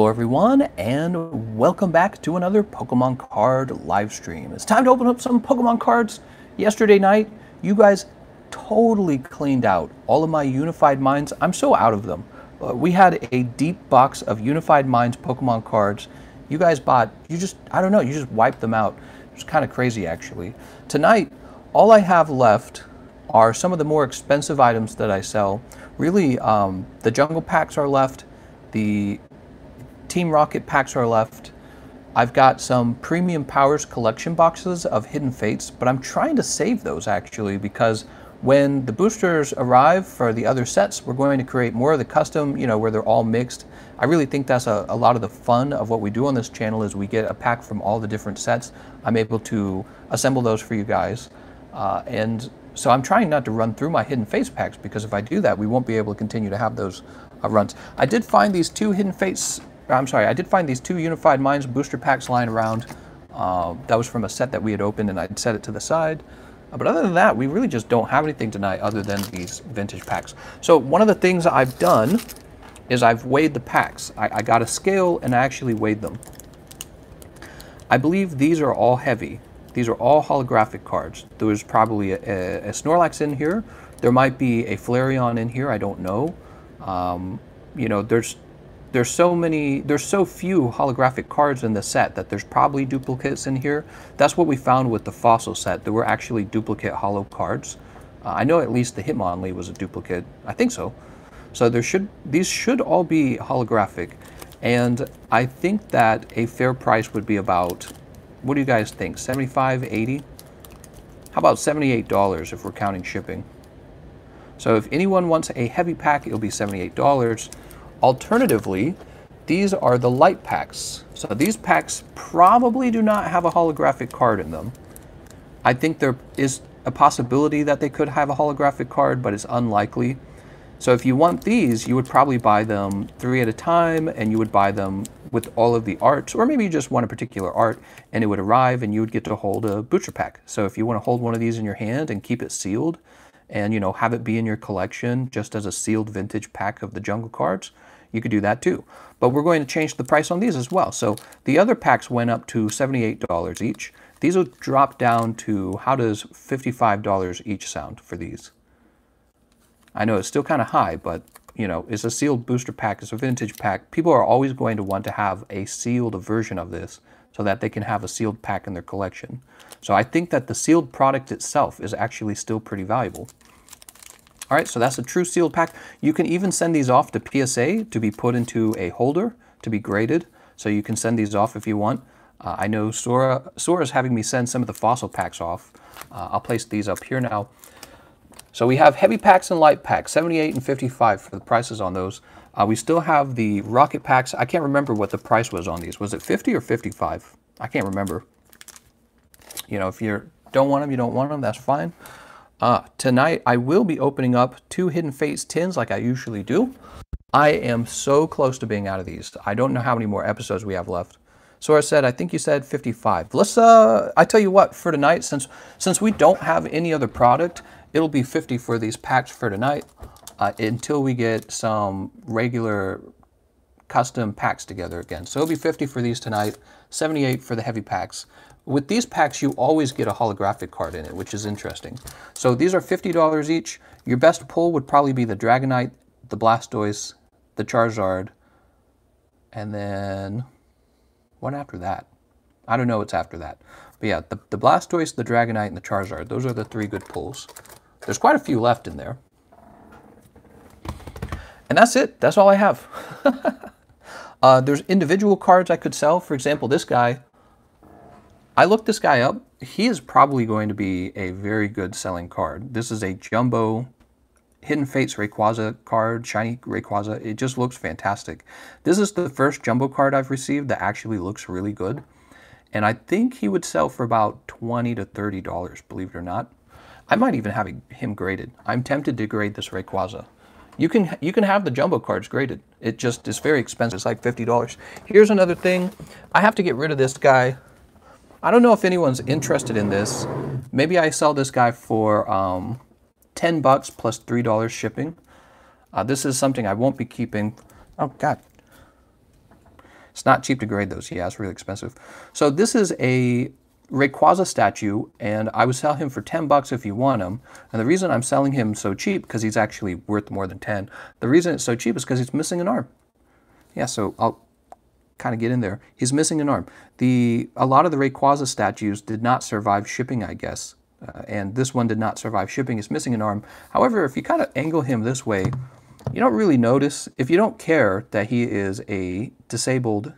Hello everyone and welcome back to another Pokemon card live stream. It's time to open up some Pokemon cards. Yesterday night, you guys totally cleaned out all of my Unified Minds. I'm so out of them. Uh, we had a deep box of Unified Minds Pokemon cards. You guys bought, you just, I don't know, you just wiped them out. It's kind of crazy actually. Tonight, all I have left are some of the more expensive items that I sell. Really, um, the jungle packs are left, the Team Rocket packs are left. I've got some Premium Powers collection boxes of Hidden Fates, but I'm trying to save those actually because when the boosters arrive for the other sets, we're going to create more of the custom, you know, where they're all mixed. I really think that's a, a lot of the fun of what we do on this channel is we get a pack from all the different sets. I'm able to assemble those for you guys. Uh, and so I'm trying not to run through my Hidden Fates packs because if I do that, we won't be able to continue to have those uh, runs. I did find these two Hidden Fates I'm sorry, I did find these two Unified Minds booster packs lying around. Uh, that was from a set that we had opened and I'd set it to the side. Uh, but other than that, we really just don't have anything tonight other than these vintage packs. So one of the things I've done is I've weighed the packs. I, I got a scale and I actually weighed them. I believe these are all heavy. These are all holographic cards. There was probably a, a, a Snorlax in here. There might be a Flareon in here. I don't know. Um, you know, there's there's so many, there's so few holographic cards in the set that there's probably duplicates in here. That's what we found with the fossil set. There were actually duplicate hollow cards. Uh, I know at least the Hitmonlee was a duplicate. I think so. So there should, these should all be holographic. And I think that a fair price would be about, what do you guys think, 75, 80? How about $78 if we're counting shipping? So if anyone wants a heavy pack, it'll be $78. Alternatively, these are the light packs. So these packs probably do not have a holographic card in them. I think there is a possibility that they could have a holographic card, but it's unlikely. So if you want these, you would probably buy them three at a time and you would buy them with all of the arts, or maybe you just want a particular art and it would arrive and you would get to hold a butcher pack. So if you want to hold one of these in your hand and keep it sealed and you know have it be in your collection just as a sealed vintage pack of the jungle cards, you could do that too. But we're going to change the price on these as well. So the other packs went up to $78 each. These will drop down to, how does $55 each sound for these? I know it's still kind of high, but you know, it's a sealed booster pack, it's a vintage pack. People are always going to want to have a sealed version of this so that they can have a sealed pack in their collection. So I think that the sealed product itself is actually still pretty valuable. All right, so that's a true sealed pack. You can even send these off to PSA to be put into a holder to be graded. So you can send these off if you want. Uh, I know Sora, Sora is having me send some of the fossil packs off. Uh, I'll place these up here now. So we have heavy packs and light packs, 78 and 55 for the prices on those. Uh, we still have the rocket packs. I can't remember what the price was on these. Was it 50 or 55? I can't remember. You know, if you don't want them, you don't want them, that's fine. Uh, tonight I will be opening up two Hidden Fates tins like I usually do. I am so close to being out of these. I don't know how many more episodes we have left. Sora said, I think you said 55. Let's, uh, I tell you what, for tonight, since, since we don't have any other product, it'll be 50 for these packs for tonight uh, until we get some regular custom packs together again. So it'll be 50 for these tonight, 78 for the heavy packs. With these packs, you always get a holographic card in it, which is interesting. So these are $50 each. Your best pull would probably be the Dragonite, the Blastoise, the Charizard, and then one after that? I don't know what's after that. But yeah, the, the Blastoise, the Dragonite, and the Charizard, those are the three good pulls. There's quite a few left in there. And that's it. That's all I have. uh, there's individual cards I could sell. For example, this guy, I looked this guy up. He is probably going to be a very good selling card. This is a jumbo Hidden Fates Rayquaza card, shiny Rayquaza. It just looks fantastic. This is the first jumbo card I've received that actually looks really good. And I think he would sell for about 20 to $30, believe it or not. I might even have him graded. I'm tempted to grade this Rayquaza. You can you can have the jumbo cards graded. It just is very expensive. It's like $50. Here's another thing. I have to get rid of this guy. I don't know if anyone's interested in this. Maybe I sell this guy for um, 10 bucks plus $3 shipping. Uh, this is something I won't be keeping. Oh, God. It's not cheap to grade those. Yeah, it's really expensive. So this is a Rayquaza statue, and I would sell him for 10 bucks if you want him. And the reason I'm selling him so cheap, because he's actually worth more than 10, the reason it's so cheap is because he's missing an arm. Yeah, so I'll kind of get in there. He's missing an arm. The A lot of the Rayquaza statues did not survive shipping, I guess. Uh, and this one did not survive shipping. He's missing an arm. However, if you kind of angle him this way, you don't really notice, if you don't care that he is a disabled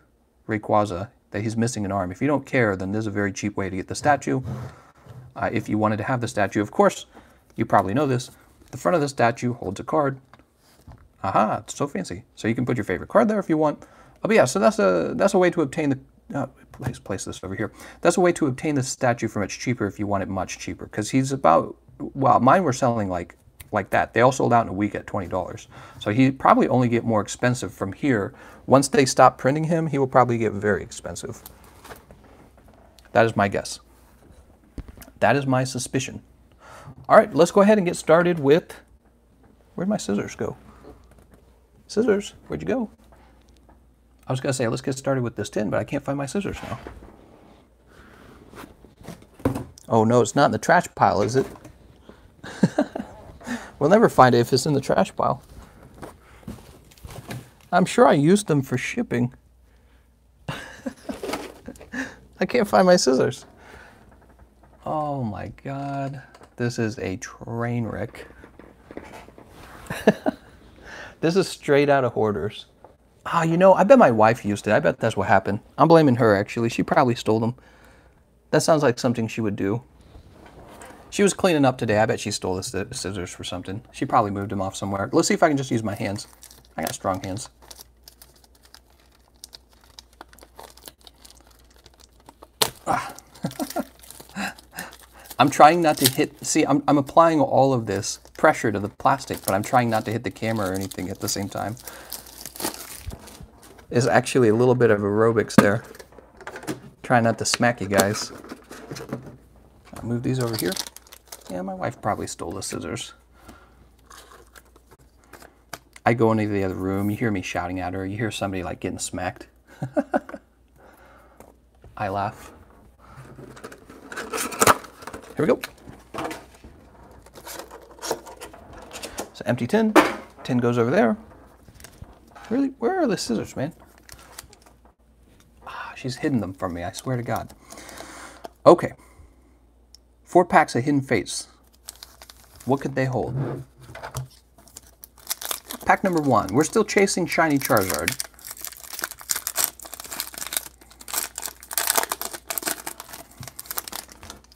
Rayquaza, that he's missing an arm. If you don't care, then there's a very cheap way to get the statue. Uh, if you wanted to have the statue, of course, you probably know this, the front of the statue holds a card. Aha, it's so fancy. So you can put your favorite card there if you want. Oh, but yeah, so that's a that's a way to obtain the uh, place place this over here. That's a way to obtain the statue for much cheaper if you want it much cheaper because he's about well, mine were selling like like that. They all sold out in a week at $20. So he probably only get more expensive from here. Once they stop printing him, he will probably get very expensive. That is my guess. That is my suspicion. All right, let's go ahead and get started with, where'd my scissors go? Scissors, where'd you go? I was gonna say, let's get started with this tin, but I can't find my scissors now. Oh no, it's not in the trash pile, is it? We'll never find it if it's in the trash pile. I'm sure I used them for shipping. I can't find my scissors. Oh my god. This is a train wreck. this is straight out of hoarders. Ah, you know, I bet my wife used it. I bet that's what happened. I'm blaming her, actually. She probably stole them. That sounds like something she would do. She was cleaning up today. I bet she stole the scissors for something. She probably moved them off somewhere. Let's see if I can just use my hands. I got strong hands. Ah. I'm trying not to hit, see, I'm, I'm applying all of this pressure to the plastic, but I'm trying not to hit the camera or anything at the same time. There's actually a little bit of aerobics there. Try not to smack you guys. I'll move these over here. Yeah, my wife probably stole the scissors. I go into the other room, you hear me shouting at her, you hear somebody like getting smacked. I laugh. Here we go. So empty tin. Tin goes over there. Really? Where are the scissors, man? She's hidden them from me, I swear to God. Okay. Four packs of Hidden Fates. What could they hold? Pack number one. We're still chasing Shiny Charizard.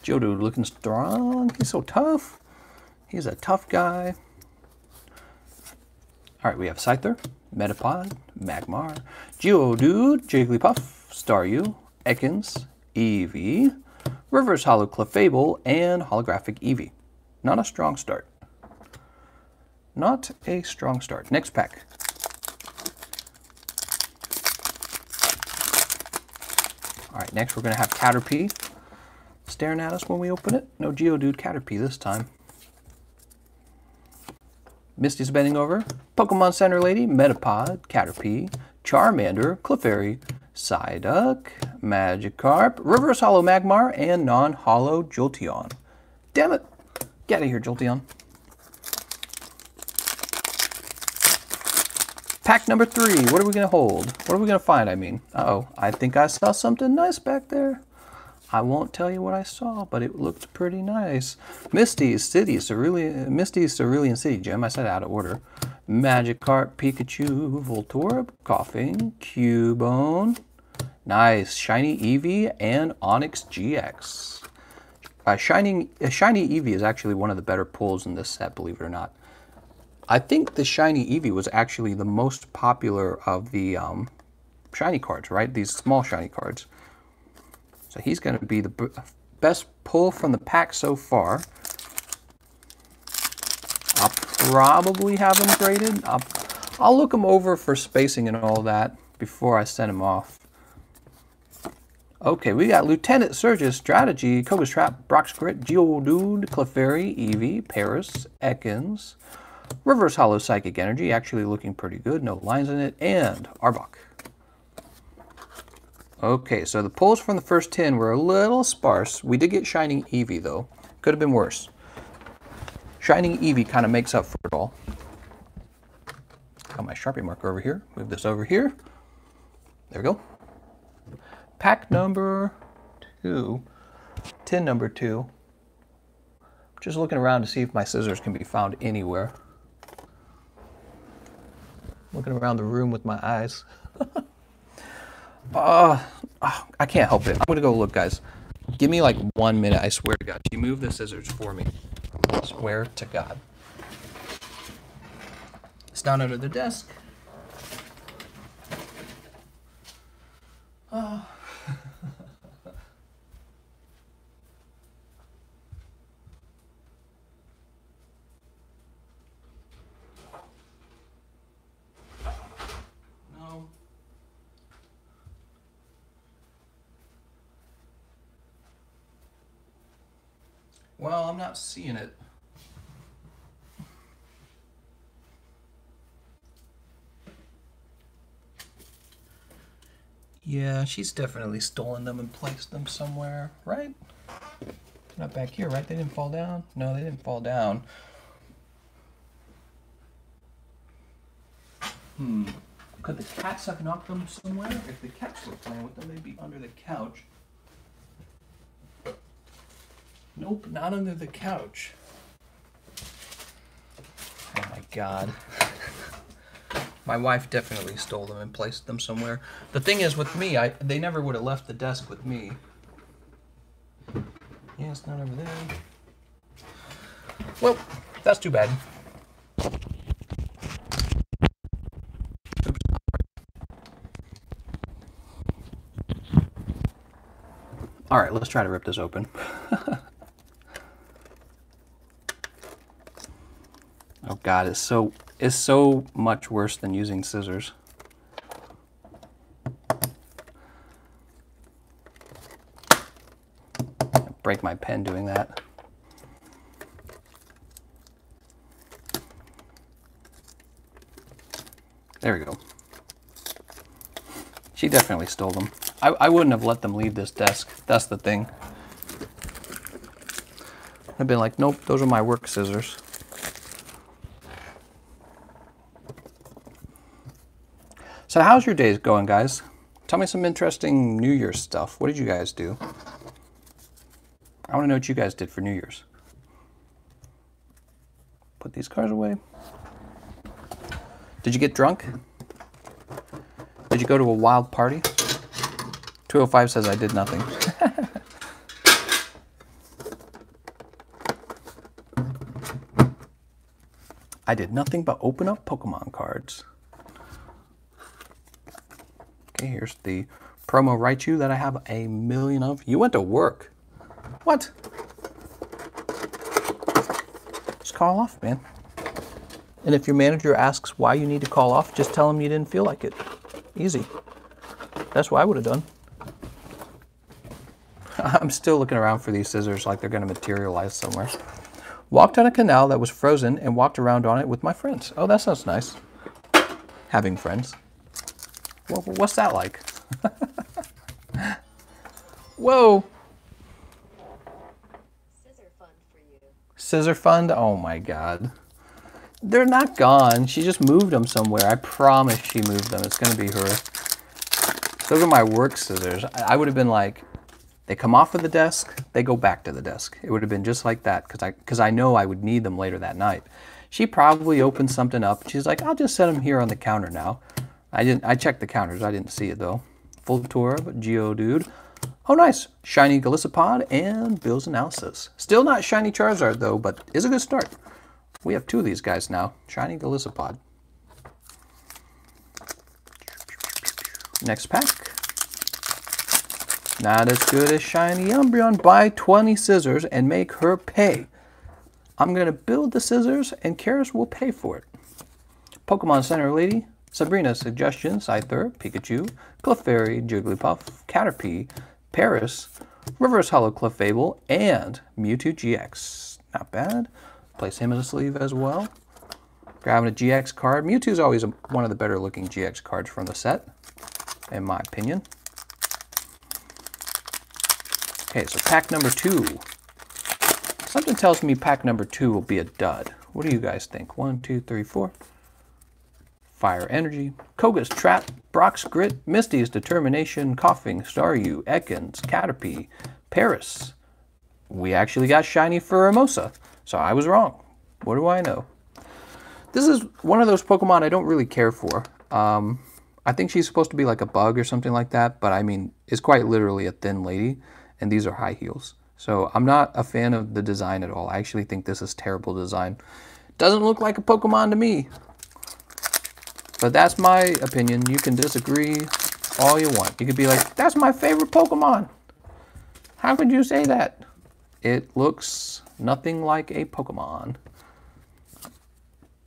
Geodude looking strong. He's so tough. He's a tough guy. All right, we have Scyther, Metapod, Magmar, Geodude, Jigglypuff, Staryu, Ekans, Eevee, Reverse Holo Clefable, and Holographic Eevee. Not a strong start. Not a strong start. Next pack. All right, next we're going to have Caterpie staring at us when we open it. No Geodude Caterpie this time. Misty's bending over. Pokemon Center Lady, Metapod, Caterpie, Charmander, Clefairy, Psyduck, Magikarp, Reverse Hollow Magmar, and Non-Hollow Jolteon. Damn it! Get out of here, Jolteon. Pack number three. What are we going to hold? What are we going to find, I mean? Uh oh I think I saw something nice back there. I won't tell you what I saw, but it looked pretty nice. Misty's City, Cerulean, Misty's Cerulean City Gem. I said out of order. Magikarp, Pikachu, Voltorb, Koffing, Cubone. Nice. Shiny Eevee and Onix GX. Uh, Shining, uh, Shiny Eevee is actually one of the better pulls in this set, believe it or not. I think the Shiny Eevee was actually the most popular of the um, shiny cards, right? These small shiny cards. So he's going to be the best pull from the pack so far. I'll probably have him graded. I'll, I'll look him over for spacing and all that before I send him off. Okay, we got Lieutenant Surge's Strategy, Koga's Trap, Brock's Grit, Geodude, Clefairy, Eevee, Paras, Ekans, Reverse Holo Psychic Energy, actually looking pretty good, no lines in it, and Arbok. Okay, so the pulls from the first 10 were a little sparse. We did get Shining Eevee, though. Could have been worse. Shining Eevee kind of makes up for it all. Got my Sharpie marker over here. Move this over here. There we go. Pack number two. Tin number two. Just looking around to see if my scissors can be found anywhere. Looking around the room with my eyes. uh, I can't help it. I'm gonna go look, guys. Give me like one minute, I swear to God. You move the scissors for me. I swear to God. It's down under the desk. Oh. no. Well, I'm not seeing it. Yeah, she's definitely stolen them and placed them somewhere, right? Not back here, right? They didn't fall down? No, they didn't fall down. Hmm. Could the cats have knocked them somewhere? If the cats were playing with them, they'd be under the couch. Nope, not under the couch. Oh my god. My wife definitely stole them and placed them somewhere. The thing is, with me, I they never would have left the desk with me. Yeah, it's not over there. Well, that's too bad. All right, let's try to rip this open. God, it's so is so much worse than using scissors. break my pen doing that. There we go. She definitely stole them. I, I wouldn't have let them leave this desk. That's the thing. I've been like, nope, those are my work scissors. So how's your days going, guys? Tell me some interesting New Year's stuff. What did you guys do? I want to know what you guys did for New Year's. Put these cards away. Did you get drunk? Did you go to a wild party? 205 says I did nothing. I did nothing but open up Pokemon cards. Here's the promo Raichu that I have a million of. You went to work. What? Just call off, man. And if your manager asks why you need to call off, just tell him you didn't feel like it. Easy. That's what I would have done. I'm still looking around for these scissors like they're going to materialize somewhere. Walked on a canal that was frozen and walked around on it with my friends. Oh, that sounds nice. Having friends. What's that like? Whoa. Scissor fund for you. Scissor fund? Oh my god. They're not gone. She just moved them somewhere. I promise she moved them. It's going to be her. Those are my work scissors. I, I would have been like, they come off of the desk, they go back to the desk. It would have been just like that because I, cause I know I would need them later that night. She probably opened something up. She's like, I'll just set them here on the counter now. I didn't. I checked the counters. I didn't see it though. Full tour of Geodude. Oh, nice. Shiny Golisopod and Bill's Analysis. Still not Shiny Charizard though, but is a good start. We have two of these guys now. Shiny Golisopod. Next pack. Not as good as Shiny Umbreon. Buy 20 scissors and make her pay. I'm going to build the scissors and Karis will pay for it. Pokemon Center Lady, Sabrina's Suggestion, Scyther, Pikachu, Clefairy, Jigglypuff, Caterpie, Paras, Reverse Hollow Clefable, and Mewtwo GX. Not bad. Place him in a sleeve as well. Grabbing a GX card. Mewtwo's always a, one of the better looking GX cards from the set, in my opinion. Okay, so pack number two. Something tells me pack number two will be a dud. What do you guys think? One, two, three, four. Fire Energy, Koga's Trap, Brock's Grit, Misty's Determination, Koffing, Staryu, Ekans, Caterpie, Paras. We actually got Shiny Pheromosa, so I was wrong. What do I know? This is one of those Pokemon I don't really care for. Um, I think she's supposed to be like a bug or something like that, but I mean, it's quite literally a thin lady, and these are high heels. So I'm not a fan of the design at all. I actually think this is terrible design. Doesn't look like a Pokemon to me. But that's my opinion. You can disagree all you want. You could be like, that's my favorite Pokemon. How could you say that? It looks nothing like a Pokemon.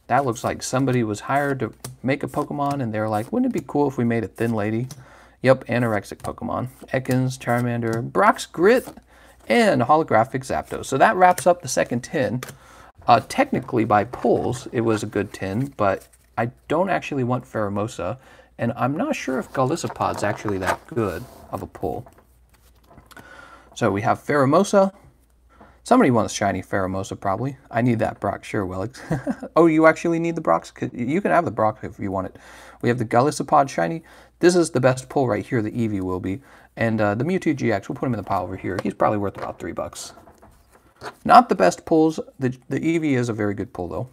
That looks like somebody was hired to make a Pokemon and they're like, wouldn't it be cool if we made a thin lady? Yep, anorexic Pokemon. Ekans, Charmander, Brock's Grit, and holographic Zapdos. So that wraps up the second tin. Uh, technically, by pulls, it was a good tin, but I don't actually want Pheromosa, and I'm not sure if Golisopod's actually that good of a pull. So we have Pheromosa. Somebody wants shiny Pheromosa, probably. I need that Brock, sure, Willix. oh, you actually need the Brocks? You can have the Brock if you want it. We have the Golisopod shiny. This is the best pull right here, the Eevee will be. And uh, the Mewtwo GX, we'll put him in the pile over here. He's probably worth about three bucks. Not the best pulls. The, the Eevee is a very good pull, though.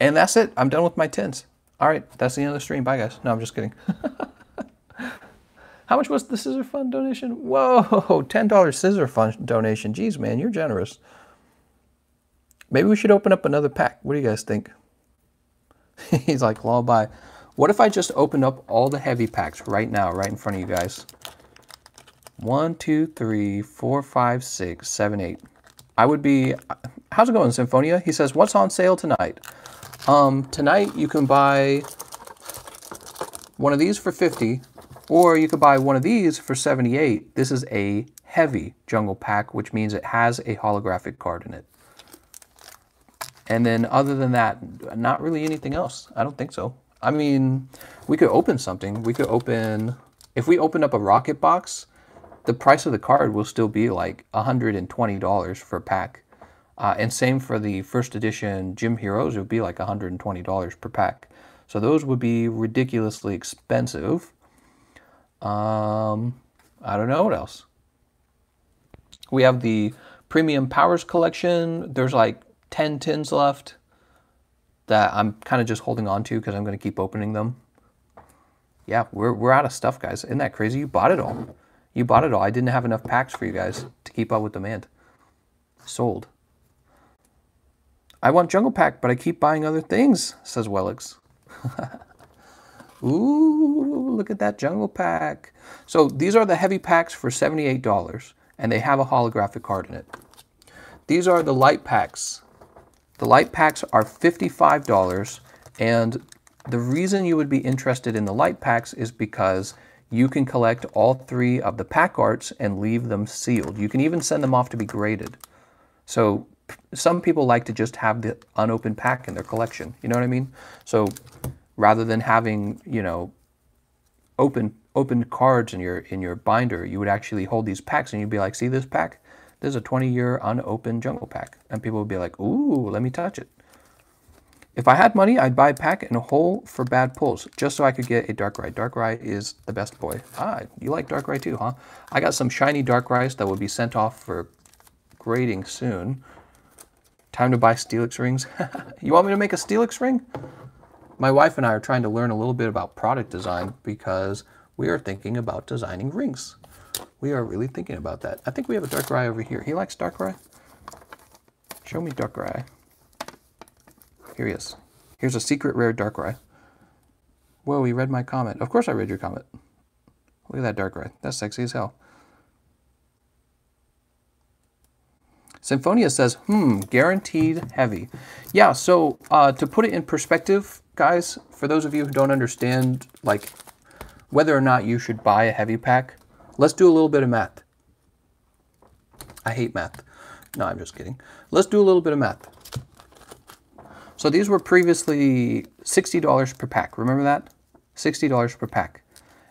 And that's it. I'm done with my tins. All right, that's the end of the stream. Bye, guys. No, I'm just kidding. How much was the scissor fund donation? Whoa, $10 scissor fund donation. Jeez, man, you're generous. Maybe we should open up another pack. What do you guys think? He's like, lullaby. What if I just opened up all the heavy packs right now, right in front of you guys? One, two, three, four, five, six, seven, eight. I would be... How's it going, Symphonia? He says, what's on sale tonight? Um, tonight you can buy one of these for 50 or you could buy one of these for 78. This is a heavy jungle pack, which means it has a holographic card in it. And then other than that, not really anything else. I don't think so. I mean, we could open something. We could open, if we open up a rocket box, the price of the card will still be like $120 for a pack. Uh, and same for the first edition Gym Heroes, it would be like $120 per pack. So those would be ridiculously expensive. Um, I don't know what else. We have the Premium Powers Collection. There's like 10 tins left that I'm kind of just holding on to because I'm going to keep opening them. Yeah, we're, we're out of stuff, guys. Isn't that crazy? You bought it all. You bought it all. I didn't have enough packs for you guys to keep up with demand. Sold. I want Jungle Pack, but I keep buying other things, says Wellix. Ooh, look at that Jungle Pack. So these are the heavy packs for $78, and they have a holographic card in it. These are the light packs. The light packs are $55, and the reason you would be interested in the light packs is because you can collect all three of the pack arts and leave them sealed. You can even send them off to be graded. So some people like to just have the unopened pack in their collection. You know what I mean? So rather than having, you know, open open cards in your in your binder, you would actually hold these packs and you'd be like, see this pack? This is a 20 year unopened jungle pack. And people would be like, ooh, let me touch it. If I had money, I'd buy a pack and a hole for bad pulls, just so I could get a Darkrai. Dark Darkrai is the best boy. Ah, you like Darkrai too, huh? I got some shiny Darkrais that will be sent off for grading soon. Time to buy Steelix rings. you want me to make a Steelix ring? My wife and I are trying to learn a little bit about product design because we are thinking about designing rings. We are really thinking about that. I think we have a Darkrai over here. He likes Darkrai? Show me Darkrai. Here he is. Here's a secret rare Darkrai. Whoa, he read my comment. Of course I read your comment. Look at that Darkrai. That's sexy as hell. Symphonia says, hmm, guaranteed heavy. Yeah, so uh, to put it in perspective, guys, for those of you who don't understand, like, whether or not you should buy a heavy pack, let's do a little bit of math. I hate math. No, I'm just kidding. Let's do a little bit of math. So these were previously $60 per pack. Remember that? $60 per pack.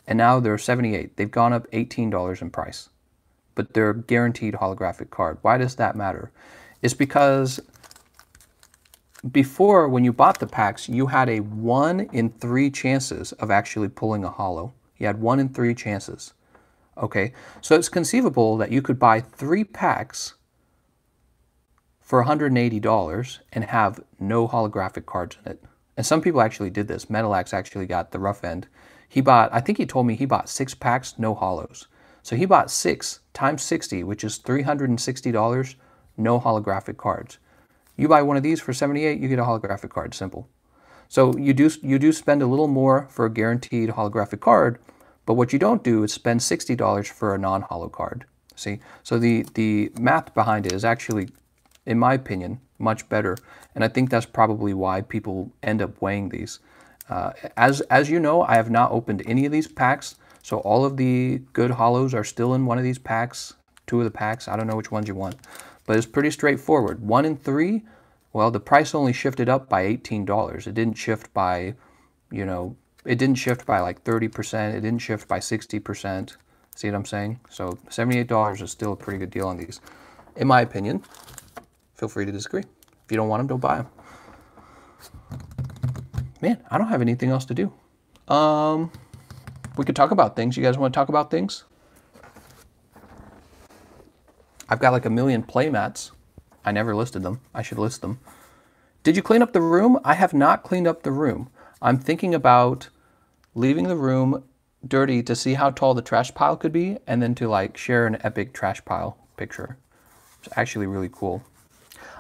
And now they're 78. They've gone up $18 in price. But they're guaranteed holographic card. Why does that matter? It's because before, when you bought the packs, you had a one in three chances of actually pulling a hollow. You had one in three chances. Okay, so it's conceivable that you could buy three packs for $180 and have no holographic cards in it. And some people actually did this. Metalax actually got the rough end. He bought, I think he told me he bought six packs, no holos. So he bought six times 60, which is $360, no holographic cards. You buy one of these for 78, you get a holographic card, simple. So you do, you do spend a little more for a guaranteed holographic card, but what you don't do is spend $60 for a non-holo card. See, so the, the math behind it is actually, in my opinion, much better. And I think that's probably why people end up weighing these. Uh, as, as you know, I have not opened any of these packs. So all of the good hollows are still in one of these packs, two of the packs. I don't know which ones you want, but it's pretty straightforward. One in three, well, the price only shifted up by $18. It didn't shift by, you know, it didn't shift by like 30%. It didn't shift by 60%. See what I'm saying? So $78 is still a pretty good deal on these. In my opinion, feel free to disagree. If you don't want them, don't buy them. Man, I don't have anything else to do. Um, we could talk about things. You guys want to talk about things? I've got like a million playmats. I never listed them. I should list them. Did you clean up the room? I have not cleaned up the room. I'm thinking about leaving the room dirty to see how tall the trash pile could be and then to like share an epic trash pile picture. It's actually really cool.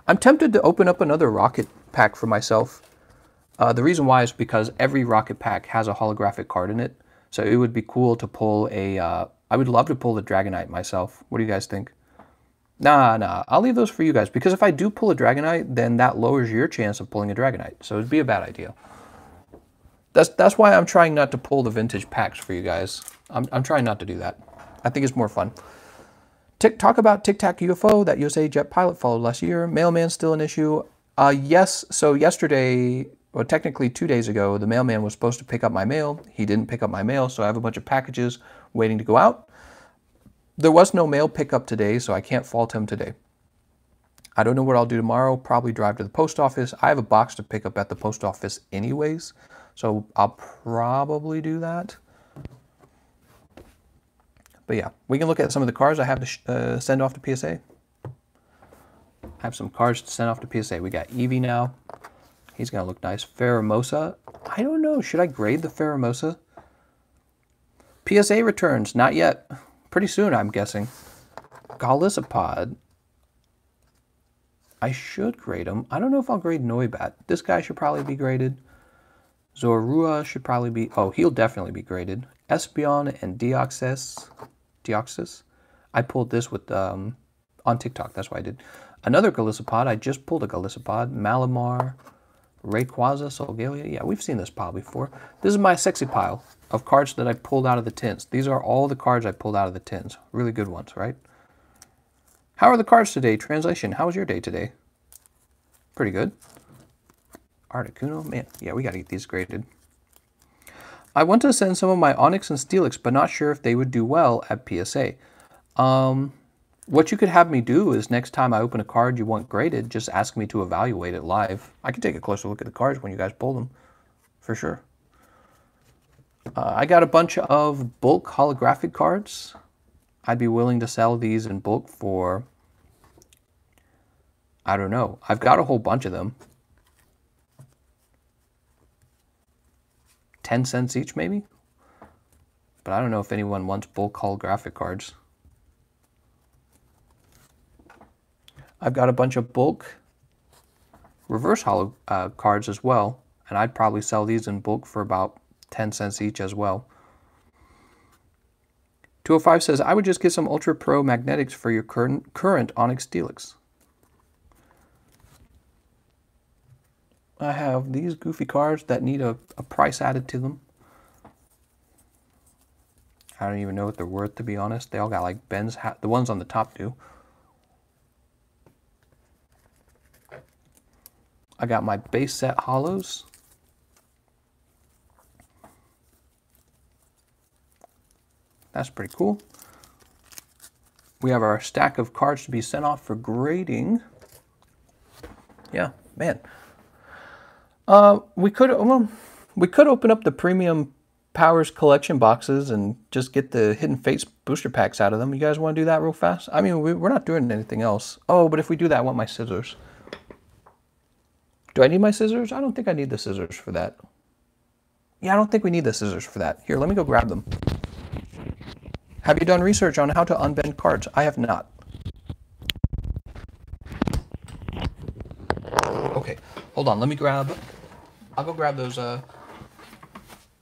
I'm tempted to open up another rocket pack for myself. Uh, the reason why is because every rocket pack has a holographic card in it. So it would be cool to pull a. Uh, I would love to pull the Dragonite myself. What do you guys think? Nah, nah, I'll leave those for you guys because if I do pull a Dragonite, then that lowers your chance of pulling a Dragonite. So it'd be a bad idea. That's that's why I'm trying not to pull the vintage packs for you guys. I'm, I'm trying not to do that. I think it's more fun. Tick, talk about Tic Tac UFO that USA Jet pilot followed last year. Mailman still an issue. Uh, yes, so yesterday well, technically two days ago, the mailman was supposed to pick up my mail. He didn't pick up my mail, so I have a bunch of packages waiting to go out. There was no mail pickup today, so I can't fault him today. I don't know what I'll do tomorrow. Probably drive to the post office. I have a box to pick up at the post office anyways, so I'll probably do that. But yeah, we can look at some of the cars I have to uh, send off to PSA. I have some cars to send off to PSA. We got Eevee now. He's going to look nice. Pheromosa. I don't know. Should I grade the Pheromosa? PSA returns. Not yet. Pretty soon, I'm guessing. Golisopod. I should grade him. I don't know if I'll grade Noibat. This guy should probably be graded. Zorua should probably be... Oh, he'll definitely be graded. Espeon and Deoxys. Deoxys. I pulled this with um, on TikTok. That's why I did. Another Golisopod. I just pulled a Golisopod. Malamar. Rayquaza, Solgaleo. Yeah, we've seen this pile before. This is my sexy pile of cards that I pulled out of the tins. These are all the cards I pulled out of the tins. Really good ones, right? How are the cards today? Translation, how was your day today? Pretty good. Articuno, man, yeah, we got to get these graded. I want to send some of my Onix and Steelix, but not sure if they would do well at PSA. Um, what you could have me do is next time I open a card you want graded, just ask me to evaluate it live. I can take a closer look at the cards when you guys pull them, for sure. Uh, I got a bunch of bulk holographic cards. I'd be willing to sell these in bulk for, I don't know. I've got a whole bunch of them. 10 cents each maybe? But I don't know if anyone wants bulk holographic cards. I've got a bunch of bulk reverse hollow uh, cards as well, and I'd probably sell these in bulk for about 10 cents each as well. 205 says, I would just get some Ultra Pro magnetics for your current, current Onix Steelix. I have these goofy cards that need a, a price added to them. I don't even know what they're worth, to be honest. They all got like Ben's hat. The ones on the top do. I got my base set hollows. That's pretty cool. We have our stack of cards to be sent off for grading. Yeah, man. Uh, we could well, we could open up the premium powers collection boxes and just get the hidden fates booster packs out of them. You guys want to do that real fast? I mean, we, are not doing anything else. Oh, but if we do that, I want my scissors. Do I need my scissors? I don't think I need the scissors for that. Yeah, I don't think we need the scissors for that. Here, let me go grab them. Have you done research on how to unbend cards? I have not. Okay, hold on. Let me grab. I'll go grab those uh,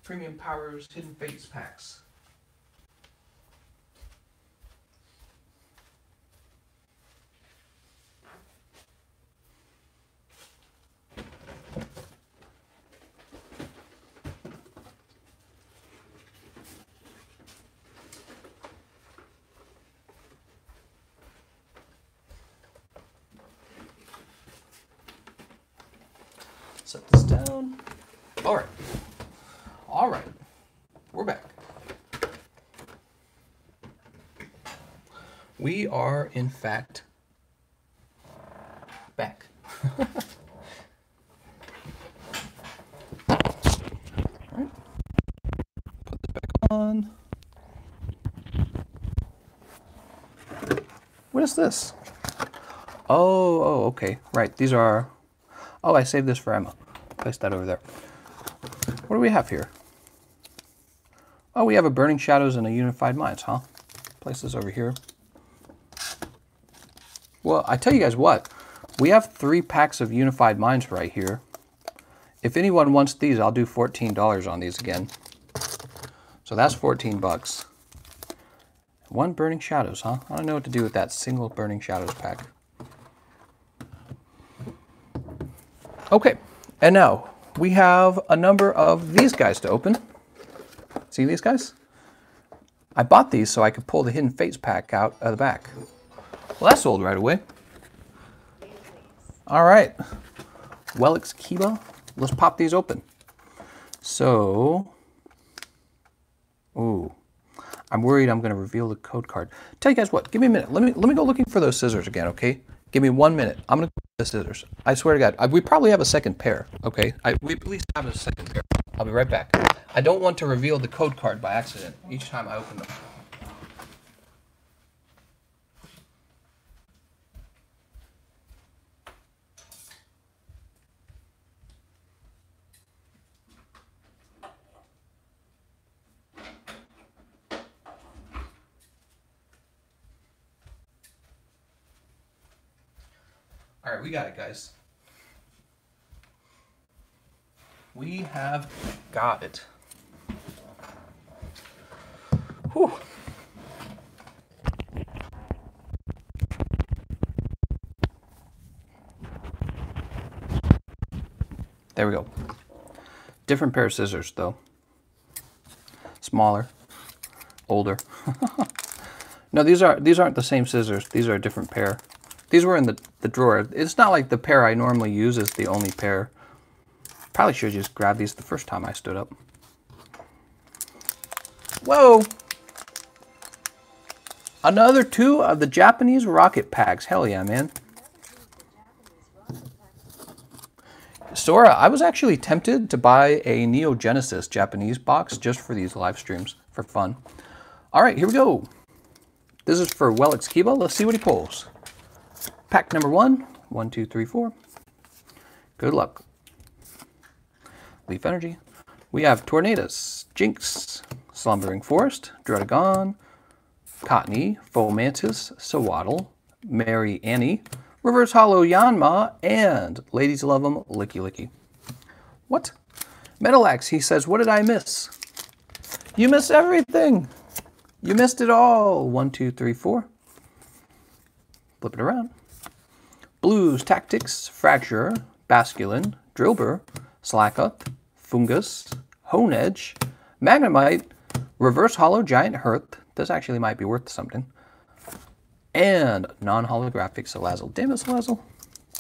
Premium Powers Hidden Fates packs. Set All right. All right. We're back. We are, in fact, back. All right. Put this back on. What is this? Oh, oh, okay. Right. These are. Oh, I saved this for Emma. Place that over there. What do we have here? Oh, we have a Burning Shadows and a Unified Minds, huh? Place this over here. Well, I tell you guys what. We have three packs of Unified Minds right here. If anyone wants these, I'll do $14 on these again. So that's 14 bucks. One Burning Shadows, huh? I don't know what to do with that single Burning Shadows pack. Okay. And now we have a number of these guys to open. See these guys? I bought these so I could pull the Hidden Fates pack out of the back. Well, that sold right away. All right. Welix Kiba. Let's pop these open. So, ooh, I'm worried I'm going to reveal the code card. Tell you guys what, give me a minute. Let me let me go looking for those scissors again, okay? Give me one minute. I'm going to the scissors. I swear to God, I, we probably have a second pair, okay? I, we at least have a second pair. I'll be right back. I don't want to reveal the code card by accident each time I open them. All right, we got it, guys. We have got it. Whew. There we go. Different pair of scissors, though. Smaller, older. no, these are these aren't the same scissors. These are a different pair. These were in the, the drawer. It's not like the pair I normally use is the only pair. Probably should have just grabbed these the first time I stood up. Whoa! Another two of the Japanese rocket packs. Hell yeah, man. Sora, I was actually tempted to buy a Neo Genesis Japanese box just for these live streams for fun. All right, here we go. This is for Welix Kiba. Let's see what he pulls. Pack number one, one, two, three, four. Good luck. Leaf Energy. We have Tornadus, Jynx, Slumbering Forest, Druddigon, Cottonee, Fomantis, Sewaddle, Mary Annie, Reverse Hollow Yanma, and Ladies Love 'em, Lickilicky. What? Metalax, he says, what did I miss? You missed everything. You missed it all. One, two, three, four. Flip it around. Blue's, Tactics, Fraxure, Basculin, Drillbur, Slackup, Foongus, Honedge, Magnemite, Reverse Hollow Giant Hearth. This actually might be worth something. And non-holographic Salazzle. Damn it, Salazzle.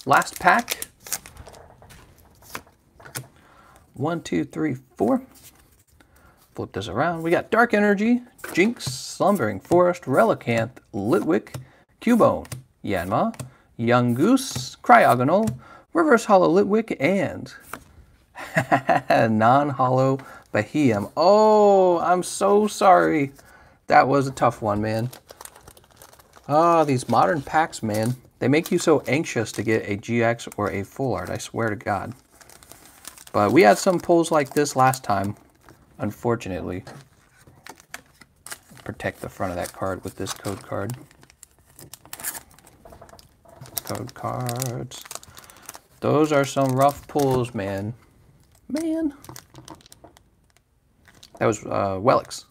Last pack. One, two, three, four. flip this around. We got Dark Energy, Jynx, Slumbering Forest, Relicanth, Litwick, Cubone, Yanma, Yungoos, Cryogonal, Reverse Hollow Litwick, and non-hollow Beheeyem. Oh, I'm so sorry. That was a tough one, man. Ah, oh, these modern packs, man. They make you so anxious to get a GX or a full art, I swear to God. But we had some pulls like this last time, unfortunately. Protect the front of that card with this code card. Code cards. Those are some rough pulls, man. Man. That was uh, Wellix.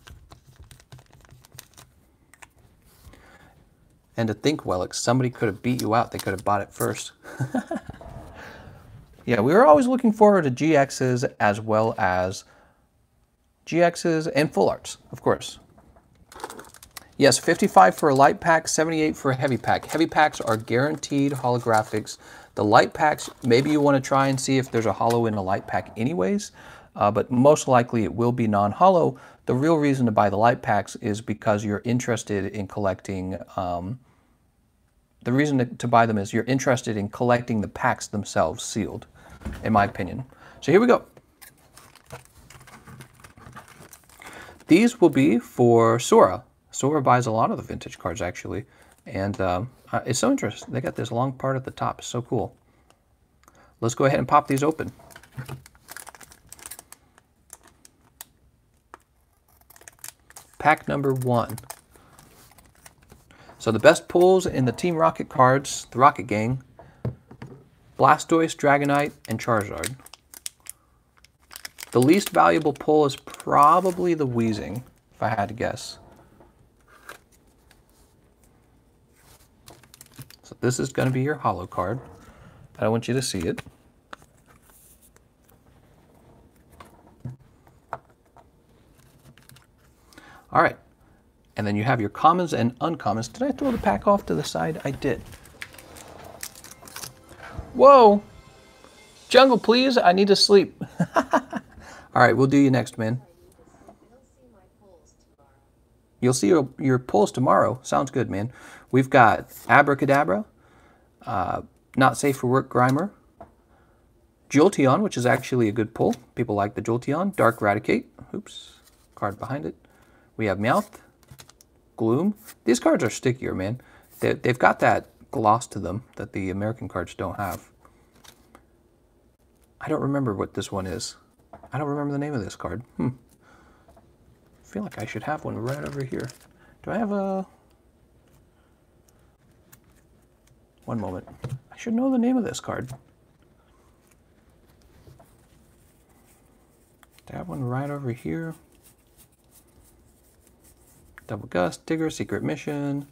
And to think, Wellix, somebody could have beat you out. They could have bought it first. yeah, we were always looking forward to GXs as well as GXs and full arts, of course. Yes, 55 for a light pack, 78 for a heavy pack. Heavy packs are guaranteed holographics. The light packs, maybe you want to try and see if there's a hollow in a light pack anyways, uh, but most likely it will be non-hollow. The real reason to buy the light packs is because you're interested in collecting, um, the reason to, to buy them is you're interested in collecting the packs themselves sealed, in my opinion. So here we go. These will be for Sora. Sora buys a lot of the vintage cards, actually. And um, uh, it's so interesting. They got this long part at the top. It's so cool. Let's go ahead and pop these open. Pack number one. So the best pulls in the Team Rocket cards, the Rocket Gang, Blastoise, Dragonite, and Charizard. The least valuable pull is probably the Weezing, if I had to guess. This is going to be your hollow card. but I want you to see it. All right. And then you have your commons and uncommons. Did I throw the pack off to the side? I did. Whoa! Jungle, please. I need to sleep. All right, we'll do you next, man. You'll see your, your pulls tomorrow. Sounds good, man. We've got Abracadabra, uh, Not Safe for Work Grimer, Jolteon, which is actually a good pull. People like the Jolteon. Dark Raticate. Oops. Card behind it. We have Meowth, Gloom. These cards are stickier, man. They, they've got that gloss to them that the American cards don't have. I don't remember what this one is. I don't remember the name of this card. Hmm. I feel like I should have one right over here. Do I have a... One moment. I should know the name of this card. Have one right over here? Double Gust, Digger, Secret Mission.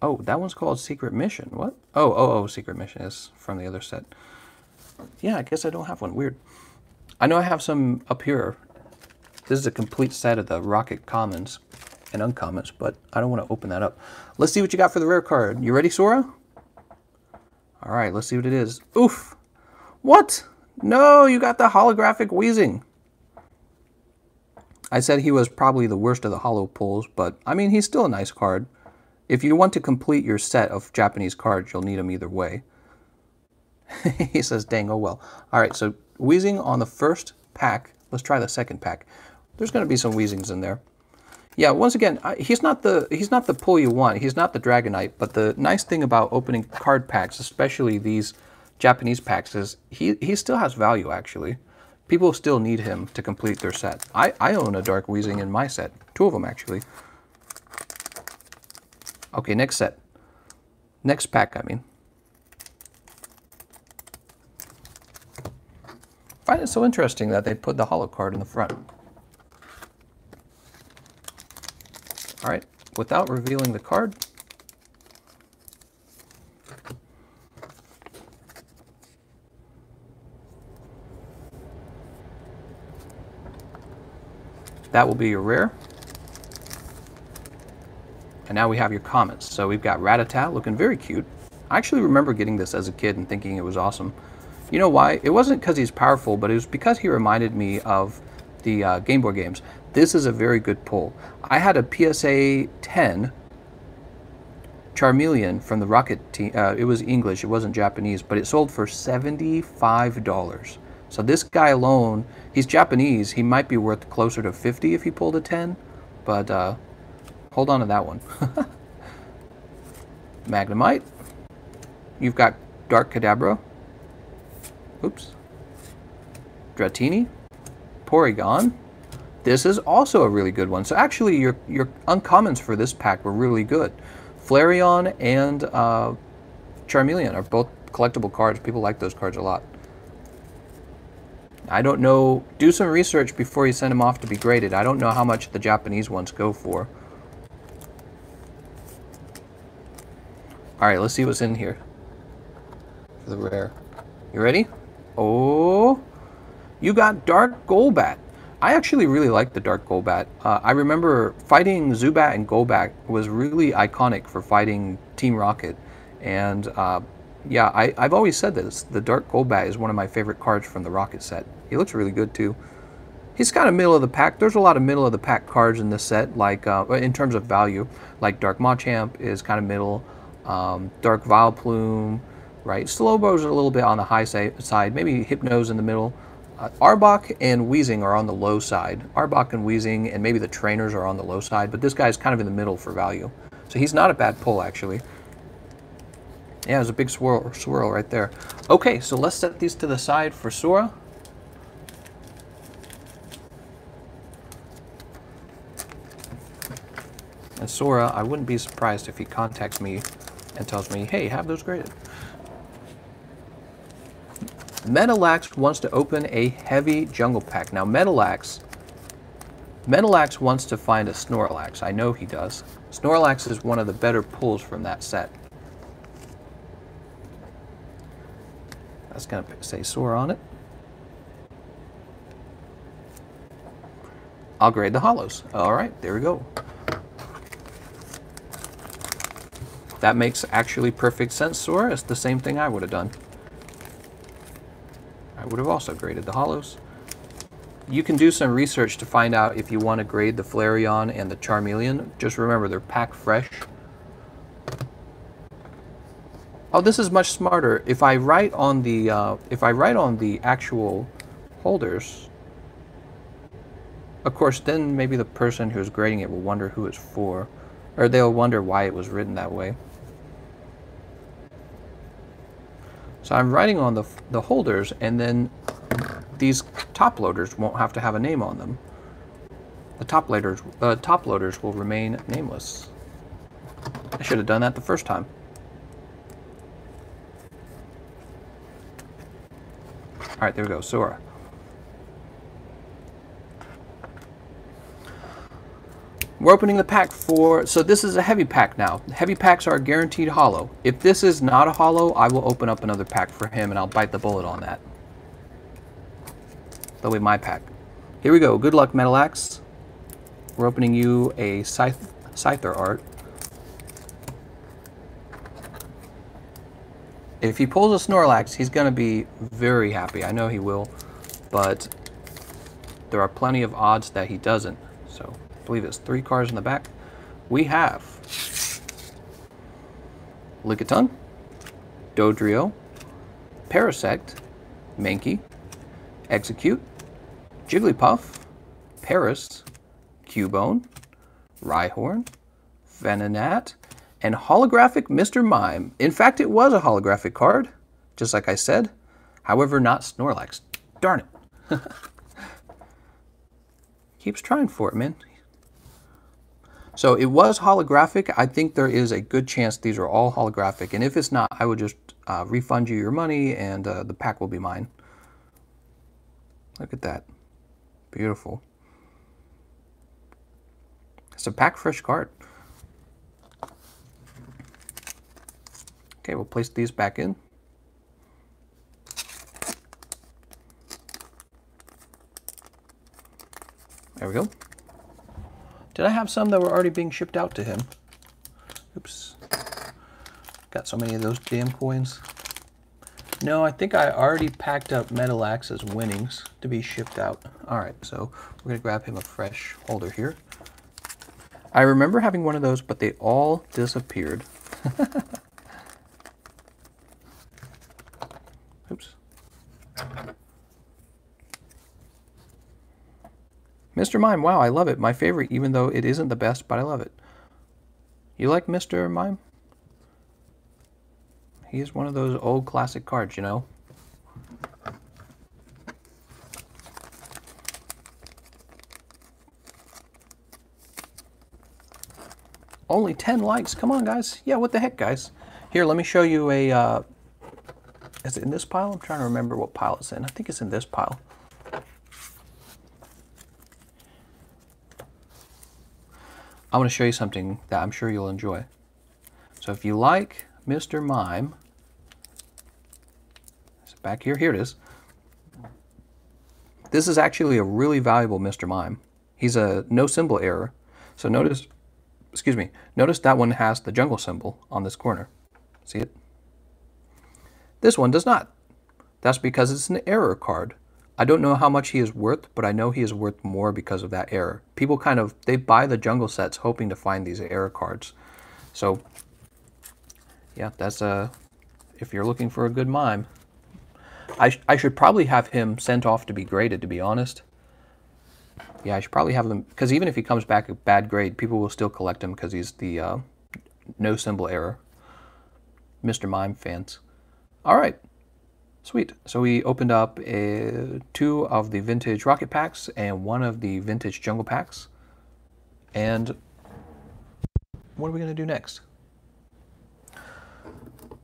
Oh, that one's called Secret Mission. What? Oh, oh, oh, Secret Mission is from the other set. Yeah, I guess I don't have one. Weird. I know I have some up here. This is a complete set of the Rocket Commons and Uncommons, but I don't want to open that up. Let's see what you got for the rare card. You ready, Sora? All right, let's see what it is. Oof. What? No, you got the holographic Weezing. I said he was probably the worst of the hollow pulls, but I mean, he's still a nice card. If you want to complete your set of Japanese cards, you'll need them either way. he says, dang, oh well. All right, so Weezing on the first pack. Let's try the second pack. There's going to be some Weezings in there. Yeah, once again, he's not the he's not the pull you want. He's not the Dragonite, but the nice thing about opening card packs, especially these Japanese packs, is he, he still has value, actually. People still need him to complete their set. I, I own a Dark Weezing in my set. Two of them, actually. Okay, next set. Next pack, I mean. I find it so interesting that they put the hollow card in the front. All right, without revealing the card, that will be your rare. And now we have your comments. So we've got Rattata looking very cute. I actually remember getting this as a kid and thinking it was awesome. You know why? It wasn't because he's powerful, but it was because he reminded me of the uh, Game Boy games. This is a very good pull. I had a PSA 10 Charmeleon from the Rocket team. Uh, it was English, it wasn't Japanese, but it sold for $75. So this guy alone, he's Japanese. He might be worth closer to 50 if he pulled a 10, but uh, hold on to that one. Magnemite. You've got Dark Kadabra. Oops. Dratini. Porygon. This is also a really good one. So actually, your, your uncommons for this pack were really good. Flareon and uh, Charmeleon are both collectible cards. People like those cards a lot. I don't know. Do some research before you send them off to be graded. I don't know how much the Japanese ones go for. All right, let's see what's in here for the rare. You ready? Oh, you got Dark Golbat. I actually really like the Dark Golbat. Uh, I remember fighting Zubat and Golbat was really iconic for fighting Team Rocket. And uh, yeah, I, have always said this. The Dark Golbat is one of my favorite cards from the Rocket set. He looks really good too. He's kind of middle of the pack. There's a lot of middle of the pack cards in this set, like uh, in terms of value. Like Dark Machamp is kind of middle. Um, Dark Vileplume, right? Slowbro's a little bit on the high side. Maybe Hypno's in the middle. Uh, Arbok and Weezing are on the low side. Arbok and Weezing and maybe the trainers are on the low side, but this guy's kind of in the middle for value. So he's not a bad pull, actually. Yeah, there's a big swirl, swirl right there. Okay, so let's set these to the side for Sora. And Sora, I wouldn't be surprised if he contacts me and tells me, hey, have those graded. Metalax wants to open a heavy jungle pack. Now, Metalax, Metalax wants to find a Snorlax. I know he does. Snorlax is one of the better pulls from that set. That's going to say Sora on it. I'll grade the hollows. All right, there we go. That makes actually perfect sense, Sora. It's the same thing I would have done. I would have also graded the hollows. You can do some research to find out if you want to grade the Flareon and the Charmeleon. Just remember, they're packed fresh. Oh, this is much smarter. If I write on the uh, if I write on the actual holders, of course, then maybe the person who's grading it will wonder who it's for, or they'll wonder why it was written that way. So I'm writing on the, the holders and then these top loaders won't have to have a name on them. The top loaders, uh, top loaders will remain nameless. I should have done that the first time. All right, there we go, Sora. We're opening the pack for, so this is a heavy pack now. Heavy packs are guaranteed hollow. If this is not a hollow, I will open up another pack for him and I'll bite the bullet on that. That'll be my pack. Here we go. Good luck, Metalax. We're opening you a Scyth Scyther art. If he pulls a Snorlax, he's going to be very happy. I know he will, but there are plenty of odds that he doesn't. Believe it's three cars in the back. We have Lickitung, Dodrio, Parasect, Mankey, Exeggcute, Jigglypuff, Paras, Cubone, Rhyhorn, Venonat, and holographic Mr. Mime. In fact, it was a holographic card, just like I said. However, not Snorlax. Darn it. Keeps trying for it, man. So it was holographic. I think there is a good chance these are all holographic. And if it's not, I would just uh, refund you your money and uh, the pack will be mine. Look at that. Beautiful. It's a pack fresh card. Okay, we'll place these back in. There we go. Did I have some that were already being shipped out to him? Oops. Got so many of those damn coins. No, I think I already packed up Metalax's winnings to be shipped out. All right, so we're to grab him a fresh holder here. I remember having one of those, but they all disappeared. Oops. Mr. Mime, wow, I love it. My favorite, even though it isn't the best, but I love it. You like Mr. Mime? He is one of those old classic cards, you know? Only 10 likes. Come on, guys. Yeah, what the heck, guys? Here, let me show you a... Uh, is it in this pile? I'm trying to remember what pile it's in. I think it's in this pile. I want to show you something that I'm sure you'll enjoy. So if you like Mr. Mime, back here, here it is. This is actually a really valuable Mr. Mime. He's a no symbol error. So notice, excuse me, notice that one has the jungle symbol on this corner. See it? This one does not. That's because it's an error card. I don't know how much he is worth, but I know he is worth more because of that error. People kind of, they buy the jungle sets hoping to find these error cards. So, yeah, that's a, uh, if you're looking for a good mime. I, sh I should probably have him sent off to be graded, to be honest. Yeah, I should probably have him, because even if he comes back a bad grade, people will still collect him because he's the uh, no symbol error. Mr. Mime fans. All right. Sweet. So we opened up uh, two of the vintage rocket packs and one of the vintage jungle packs. And what are we going to do next?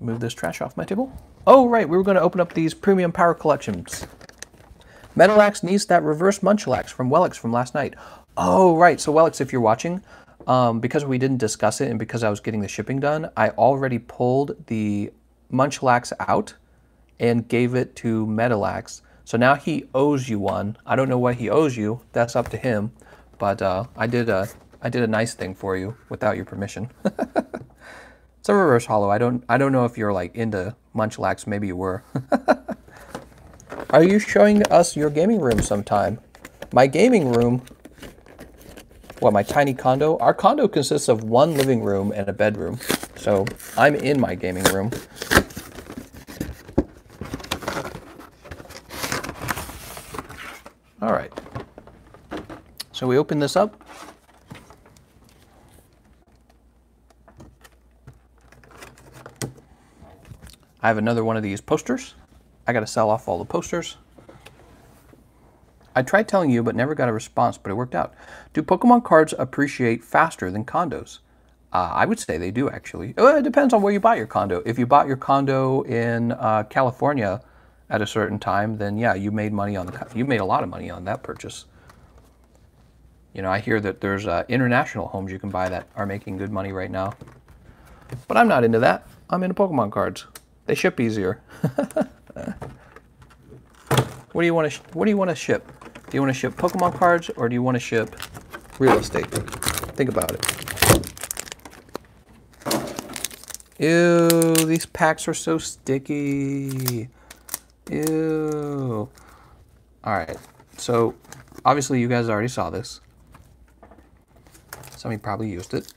Move this trash off my table. Oh, right, we were going to open up these premium power collections. Metalax needs that reverse Munchlax from Wellix from last night. Oh, right. So Wellix, if you're watching, um, because we didn't discuss it and because I was getting the shipping done, I already pulled the Munchlax out and gave it to Metalax. So now he owes you one. I don't know what he owes you. That's up to him. But uh, I did a I did a nice thing for you without your permission. it's a reverse hollow. I don't I don't know if you're like into Munchlax. Maybe you were. Are you showing us your gaming room sometime? My gaming room. What my tiny condo? Our condo consists of one living room and a bedroom. So I'm in my gaming room. All right. So we open this up. I have another one of these posters. I got to sell off all the posters. I tried telling you, but never got a response, but it worked out. Do Pokemon cards appreciate faster than condos? Uh, I would say they do, actually. Uh, it depends on where you buy your condo. If you bought your condo in uh, California, at a certain time, then yeah, you made money on the you made a lot of money on that purchase. You know, I hear that there's uh, international homes you can buy that are making good money right now. But I'm not into that. I'm into Pokemon cards. They ship easier. what do you want to What do you want to ship? Do you want to ship Pokemon cards or do you want to ship real estate? Think about it. Ew, these packs are so sticky. Ew. Alright, so obviously you guys already saw this. Somebody probably used it.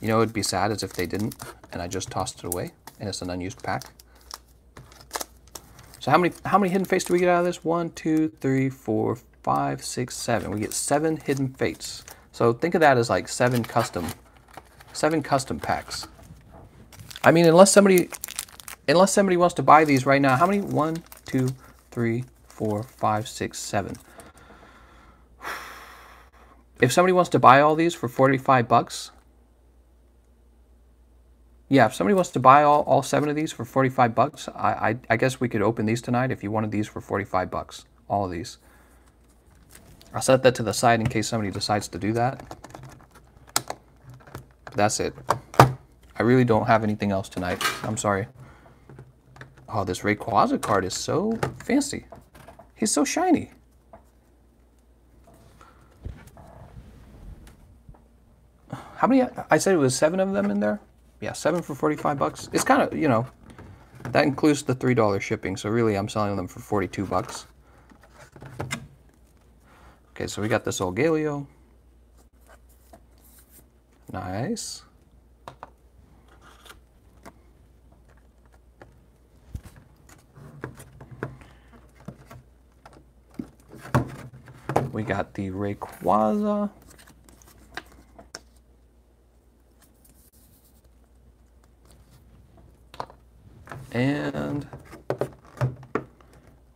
You know, it'd be sad as if they didn't, and I just tossed it away, and it's an unused pack. So how many how many hidden fates do we get out of this? One, two, three, four, five, six, seven. We get seven hidden fates. So think of that as like seven custom, seven custom packs. I mean, unless somebody unless somebody wants to buy these right now, how many? One, two, three, four, five, six, seven. If somebody wants to buy all these for 45 bucks, yeah, if somebody wants to buy all, all seven of these for 45 bucks, I, I, I guess we could open these tonight if you wanted these for 45 bucks, all of these. I'll set that to the side in case somebody decides to do that. That's it. I really don't have anything else tonight. I'm sorry. Oh, this Rayquaza card is so fancy. He's so shiny. How many? I said it was seven of them in there. Yeah, seven for 45 bucks. It's kind of, you know, that includes the $3 shipping, so really I'm selling them for 42 bucks. Okay, so we got this old Galio. Nice. We got the Rayquaza. And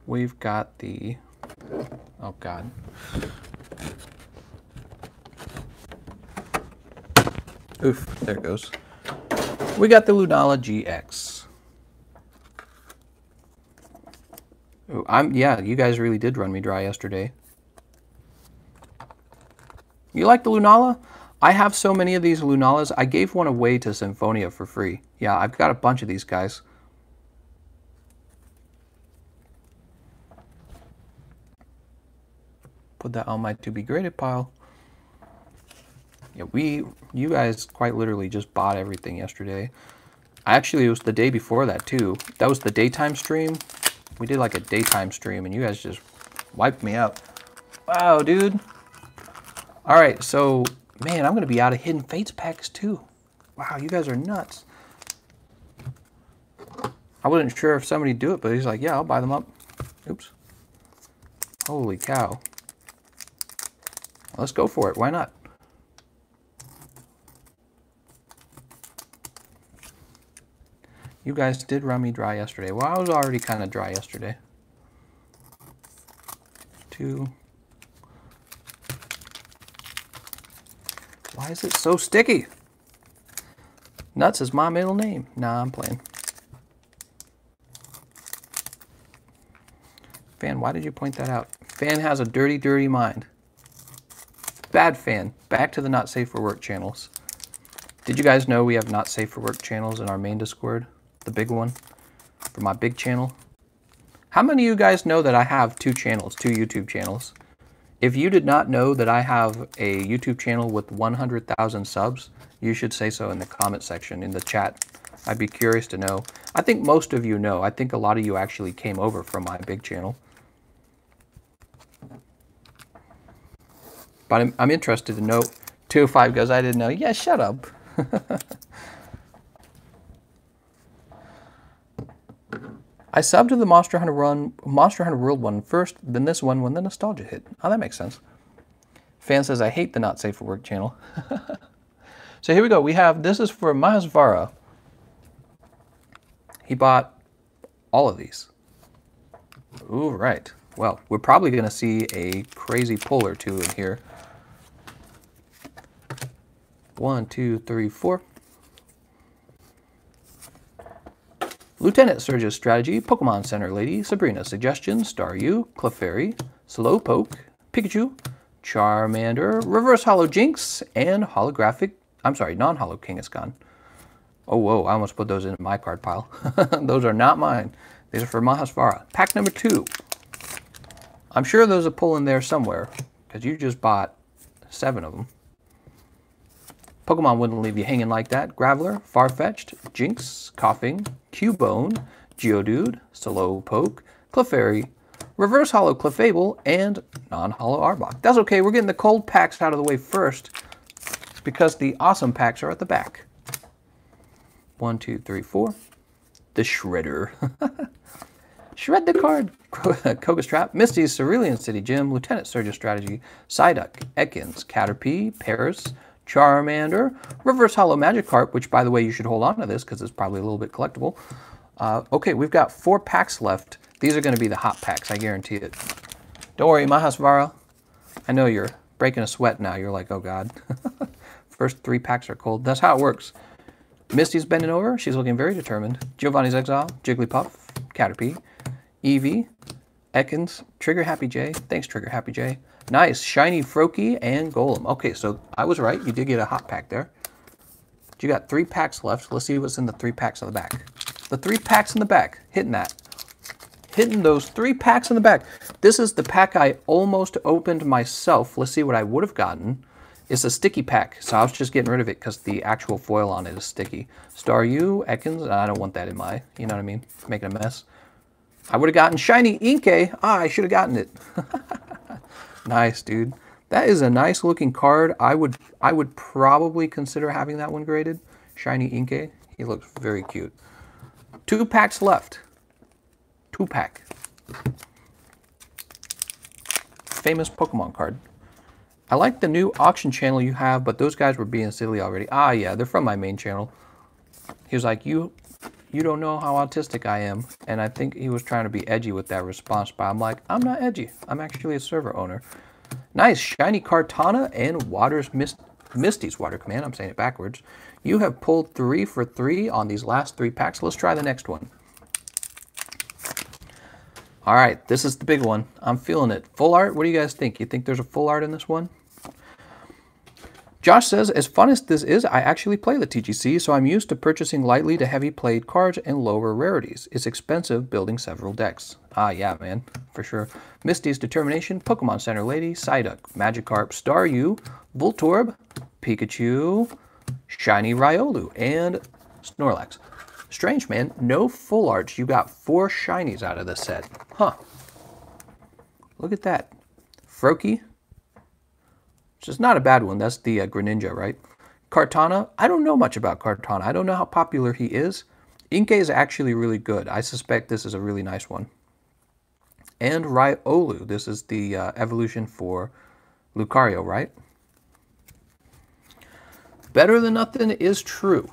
we've got the, oh God. Oof, there it goes. We got the Lunala GX. Ooh, I'm yeah, you guys really did run me dry yesterday. You like the Lunala? I have so many of these Lunalas. I gave one away to Symphonia for free. Yeah, I've got a bunch of these guys. Put that on my to be graded pile. Yeah, we, you guys quite literally just bought everything yesterday. Actually, it was the day before that too. That was the daytime stream. We did like a daytime stream and you guys just wiped me out. Wow, dude. All right, so man, I'm gonna be out of Hidden Fates packs too. Wow, you guys are nuts. I wasn't sure if somebody'd do it, but he's like, yeah, I'll buy them up. Oops. Holy cow. Let's go for it. Why not? You guys did run me dry yesterday. Well, I was already kind of dry yesterday. Two. Why is it so sticky? Nuts is my middle name. Nah, I'm playing. Fan, why did you point that out? Fan has a dirty, dirty mind. Bad fan. Back to the not safe for work channels. Did you guys know we have not safe for work channels in our main Discord? The big one for my big channel. How many of you guys know that I have two channels, two YouTube channels? If you did not know that I have a YouTube channel with 100,000 subs, you should say so in the comment section, in the chat. I'd be curious to know. I think most of you know. I think a lot of you actually came over from my big channel. But I'm, I'm interested to know. 205 goes, I didn't know. Yeah, shut up. I subbed to the Monster Hunter Run, Monster Hunter World one first, then this one when the nostalgia hit. Oh, that makes sense. Fan says, I hate the not safe for work channel. so here we go. We have, this is for Mahasvara. He bought all of these. Right. Well, we're probably going to see a crazy pull or two in here. One, two, three, four. Lieutenant Surge's Strategy, Pokemon Center Lady, Sabrina Suggestion, Staryu, Clefairy, Slowpoke, Pikachu, Charmander, Reverse Hollow Jynx, and Holographic, I'm sorry, non-Hollow Kangaskhan. Oh, whoa, I almost put those in my card pile. those are not mine. These are for Mahasvara. Pack number two. I'm sure there's a pull in there somewhere, because you just bought seven of them. Pokemon wouldn't leave you hanging like that. Graveler, Farfetch'd, Jynx, Koffing, Cubone, Geodude, Slowpoke, Clefairy, Reverse Hollow Clefable, and Non-Hollow Arbok. That's okay, we're getting the cold packs out of the way first because the awesome packs are at the back. One, two, three, four. The Shredder. Shred the card. Koga's Trap, Misty's Cerulean City Gym, Lieutenant Surge's Strategy, Psyduck, Ekans, Caterpie, Paras, Charmander, Reverse Hollow Magikarp, which by the way, you should hold on to this because it's probably a little bit collectible. Uh, okay, we've got four packs left. These are going to be the hot packs, I guarantee it. Don't worry, Mahasvara. I know you're breaking a sweat now. You're like, oh God. First three packs are cold. That's how it works. Misty's bending over. She's looking very determined. Giovanni's Exile, Jigglypuff, Caterpie, Eevee, Ekans, Trigger Happy J. Thanks, Trigger Happy J. Nice. Shiny Froakie and Golem. Okay, so I was right. You did get a hot pack there. You got three packs left. Let's see what's in the three packs on the back. The three packs in the back. Hitting that. Hitting those three packs in the back. This is the pack I almost opened myself. Let's see what I would have gotten. It's a sticky pack, so I was just getting rid of it because the actual foil on it is sticky. Staryu, Ekans, I don't want that in my, you know what I mean? Making a mess. I would have gotten Shiny Inkay. Ah, I should have gotten it. nice, dude. That is a nice looking card. I would I would probably consider having that one graded. Shiny Inkay. He looks very cute. Two packs left. Two pack. Famous Pokemon card. I like the new auction channel you have, but those guys were being silly already. Ah, yeah, they're from my main channel. He was like, you you don't know how autistic I am. And I think he was trying to be edgy with that response, but I'm like, I'm not edgy. I'm actually a server owner. Nice, shiny Kartana and Water's Mist Misty's Water Command. I'm saying it backwards. You have pulled three for three on these last three packs. Let's try the next one. All right, this is the big one. I'm feeling it. Full art, what do you guys think? You think there's a full art in this one? Josh says, as fun as this is, I actually play the TGC, so I'm used to purchasing lightly to heavy played cards and lower rarities. It's expensive building several decks. Ah, yeah, man, for sure. Misty's Determination, Pokemon Center Lady, Psyduck, Magikarp, Staryu, Voltorb, Pikachu, Shiny Riolu, and Snorlax. Strange, man. No full arts. You got four shinies out of this set. Huh. Look at that. Froakie, which is not a bad one. That's the uh, Greninja, right? Kartana, I don't know much about Kartana. I don't know how popular he is. Inkay is actually really good. I suspect this is a really nice one. And Riolu, this is the uh, evolution for Lucario, right? Better than nothing is true.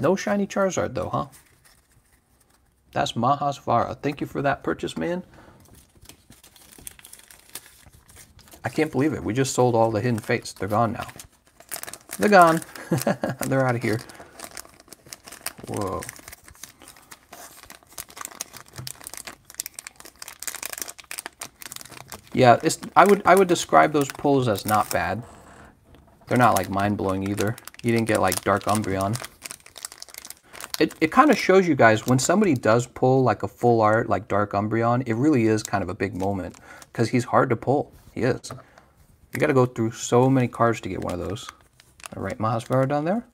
No shiny Charizard though, huh? That's Mahasvara. Thank you for that purchase, man. I can't believe it. We just sold all the Hidden Fates. They're gone now. They're gone. They're out of here. Whoa. Yeah, it's, I would I would describe those pulls as not bad. They're not like mind-blowing either. You didn't get like Dark Umbreon. It, it kind of shows you guys when somebody does pull like a full art like Dark Umbreon, it really is kind of a big moment because he's hard to pull. He is. You got to go through so many cards to get one of those. All right, Mahasvara down there.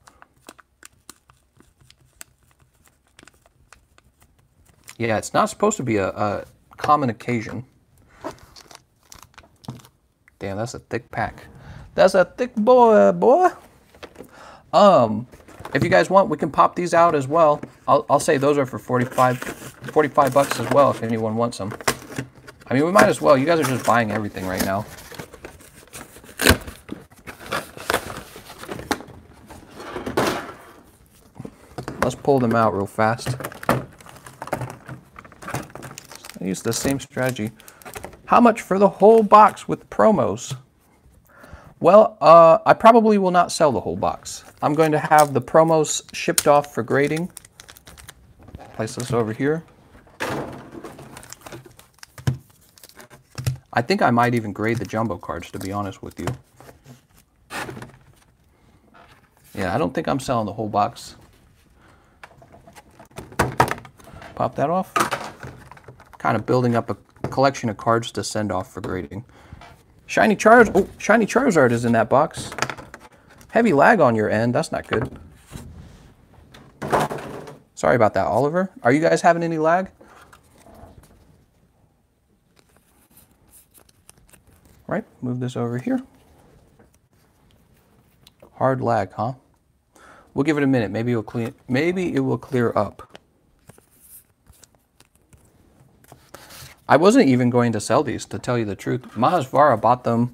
Yeah, it's not supposed to be a, a common occasion. Damn, that's a thick pack. That's a thick boy, boy. Um, if you guys want, we can pop these out as well. I'll, I'll say those are for 45, 45 bucks as well if anyone wants them. I mean, we might as well. You guys are just buying everything right now. Let's pull them out real fast. I use the same strategy. How much for the whole box with promos? Well, uh, I probably will not sell the whole box. I'm going to have the promos shipped off for grading. Place this over here. I think I might even grade the jumbo cards, to be honest with you. Yeah, I don't think I'm selling the whole box. Pop that off. Kind of building up a collection of cards to send off for grading. Shiny Charizard. Oh, Shiny Charizard is in that box. Heavy lag on your end. That's not good. Sorry about that, Oliver. Are you guys having any lag? Right, move this over here. Hard lag, huh? We'll give it a minute. Maybe it'll clean. Maybe it will clear up. I wasn't even going to sell these, to tell you the truth. Mahasvara bought them.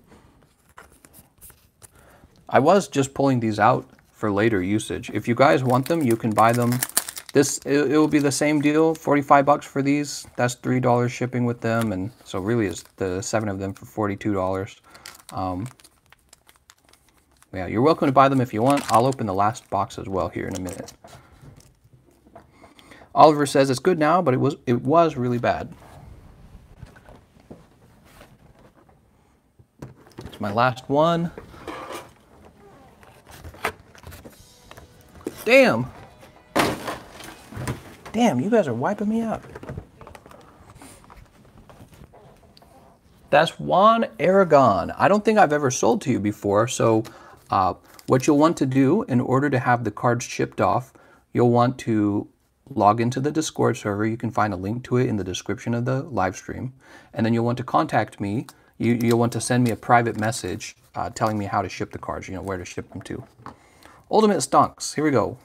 I was just pulling these out for later usage. If you guys want them, you can buy them this, it, it will be the same deal, 45 bucks for these. That's $3 shipping with them. And so really it's the seven of them for $42. Um, yeah, you're welcome to buy them if you want. I'll open the last box as well here in a minute. Oliver says it's good now, but it was it was really bad. It's my last one. Damn. Damn, you guys are wiping me out. That's Juan Aragon. I don't think I've ever sold to you before, so Uh, what you'll want to do in order to have the cards shipped off, you'll want to log into the Discord server. You can find a link to it in the description of the live stream. And then you'll want to contact me. You, will want to send me a private message uh, telling me how to ship the cards, you know, where to ship them to. Ultimate Stonks, here we go.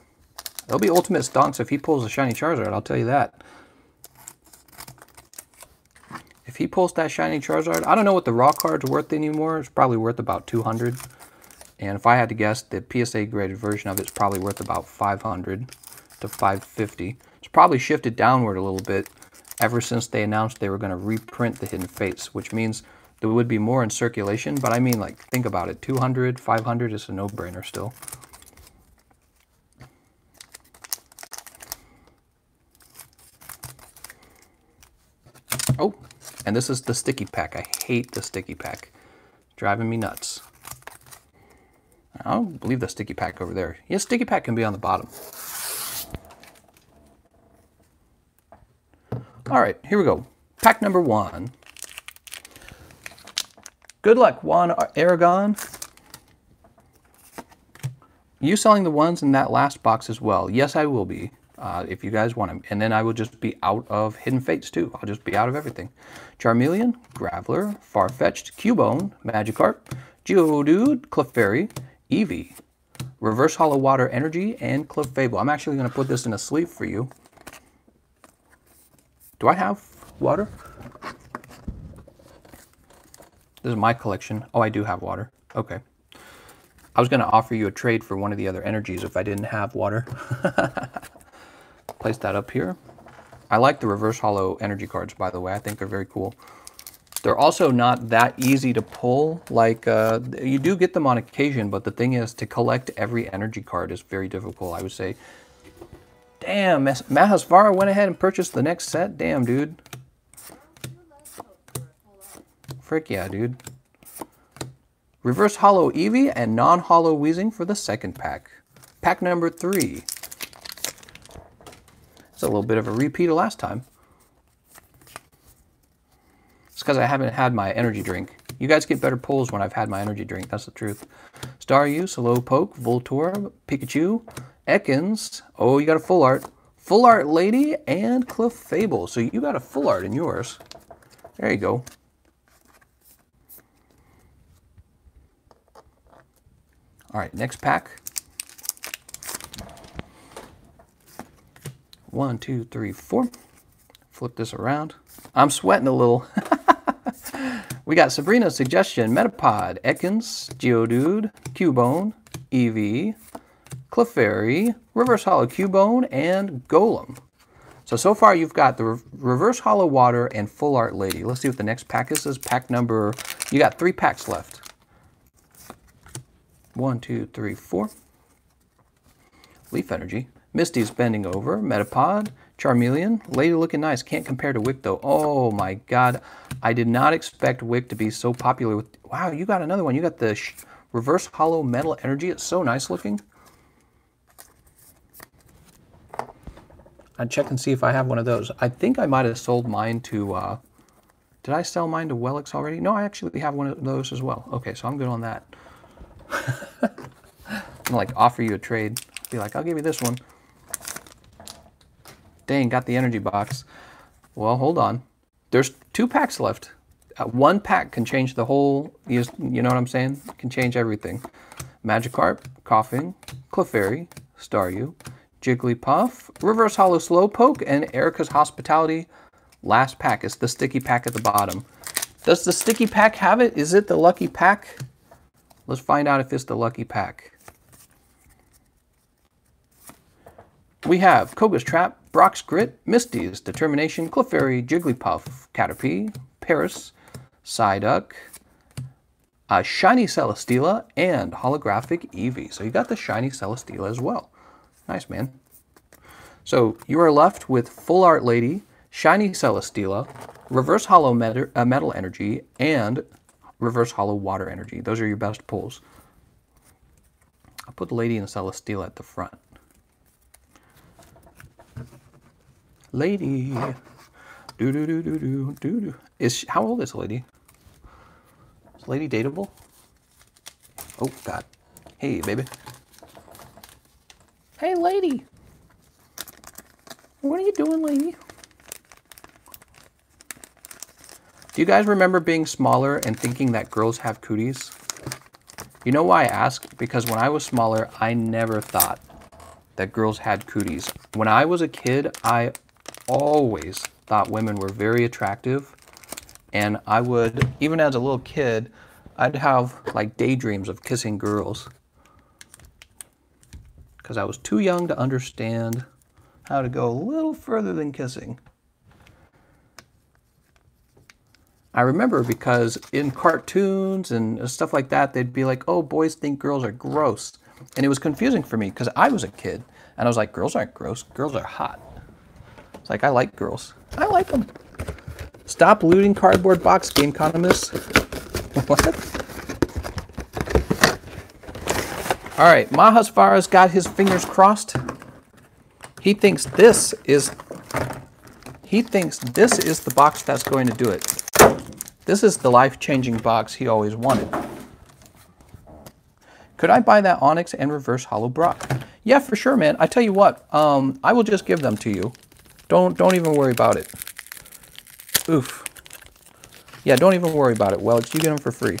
There'll be Ultimate Stonks if he pulls a Shiny Charizard, I'll tell you that. If he pulls that Shiny Charizard, I don't know what the raw card's worth anymore. It's probably worth about 200. And if I had to guess, the PSA graded version of it's probably worth about 500 to 550. It's probably shifted downward a little bit ever since they announced they were going to reprint the Hidden Fates, which means there would be more in circulation. But I mean, like, think about it. 200, 500 is a no-brainer still. Oh, and this is the sticky pack. I hate the sticky pack. Driving me nuts. I'll leave the sticky pack over there. Yeah, sticky pack can be on the bottom. All right, here we go. Pack number one. Good luck, Juan Aragon. You selling the ones in that last box as well? Yes, I will be, uh, if you guys want them. And then I will just be out of Hidden Fates too. I'll just be out of everything. Charmeleon, Graveler, Farfetch'd, Cubone, Magikarp, Geodude, Clefairy, Eevee, Reverse Hollow Water Energy, and Clefable. I'm actually going to put this in a sleeve for you. Do I have water? This is my collection. Oh, I do have water. Okay. I was going to offer you a trade for one of the other energies if I didn't have water. Place that up here. I like the reverse hollow energy cards, by the way. I think they're very cool. They're also not that easy to pull. Like, uh, you do get them on occasion, but the thing is, to collect every energy card is very difficult, I would say. Damn, Mahasvara went ahead and purchased the next set? Damn, dude. Frick yeah, dude. Reverse Hollow Eevee and non-hollow Weezing for the second pack. Pack number three. It's a little bit of a repeat of last time. It's because I haven't had my energy drink. You guys get better pulls when I've had my energy drink. That's the truth. Staryu, Slowpoke, Voltorb, Pikachu, Ekans. Oh, you got a full art. Full art lady and Clefable. So you got a full art in yours. There you go. All right, next pack. One, two, three, four. Flip this around. I'm sweating a little. We got Sabrina's suggestion, Metapod, Ekans, Geodude, Cubone, Eevee, Clefairy, Reverse Hollow Cubone, and Golem. So, so far you've got the Re Reverse Hollow Water and Full Art Lady. Let's see what the next pack is. This is pack number, you got three packs left. One, two, three, four. Leaf Energy. Misty's bending over. Metapod, Charmeleon, lady looking nice. Can't compare to Wick though. Oh my god. I did not expect Wick to be so popular with... Wow, you got another one. You got the reverse hollow metal energy. It's so nice looking. I'd check and see if I have one of those. I think I might have sold mine to... Uh, did I sell mine to Wellix already? No, I actually have one of those as well. Okay, so I'm good on that. I'm like offer you a trade. Be like, I'll give you this one. Dang, got the energy box. Well, hold on. There's two packs left. Uh, one pack can change the whole, you, you know what I'm saying? Can change everything. Magikarp, Koffing, Clefairy, Staryu, Jigglypuff, Reverse Hollow Slowpoke, and Erica's Hospitality. Last pack is the sticky pack at the bottom. Does the sticky pack have it? Is it the lucky pack? Let's find out if it's the lucky pack. We have Koga's Trap, Brock's Grit, Misty's Determination, Clefairy, Jigglypuff, Caterpie, Paras, Psyduck, a Shiny Celesteela, and Holographic Eevee. So you got the Shiny Celesteela as well. Nice, man. So you are left with Full Art Lady, Shiny Celesteela, Reverse Hollow uh, Metal Energy, and Reverse Hollow Water Energy. Those are your best pulls. I'll put the Lady and Celesteela at the front. Lady. Do do do do do do do. Is she, how old is Lady? Is Lady dateable? Oh God, Hey, baby. Hey, lady. What are you doing, lady? Do you guys remember being smaller and thinking that girls have cooties? You know why I ask? Because when I was smaller, I never thought that girls had cooties. When I was a kid, I always thought women were very attractive. And I would, even as a little kid, I'd have like daydreams of kissing girls. Because I was too young to understand how to go a little further than kissing. I remember because in cartoons and stuff like that, they'd be like, oh, boys think girls are gross. And it was confusing for me because I was a kid and I was like, girls aren't gross, girls are hot. It's like, I like girls. I like them. Stop looting cardboard box, game economists. what? All right, Mahasvara's got his fingers crossed. He thinks this is he thinks this is the box that's going to do it. This is the life-changing box he always wanted. Could I buy that Onix and reverse hollow Brock? Yeah, for sure, man. I tell you what, um, I will just give them to you. Don't don't even worry about it. Oof. Yeah, don't even worry about it. Well, you get them for free.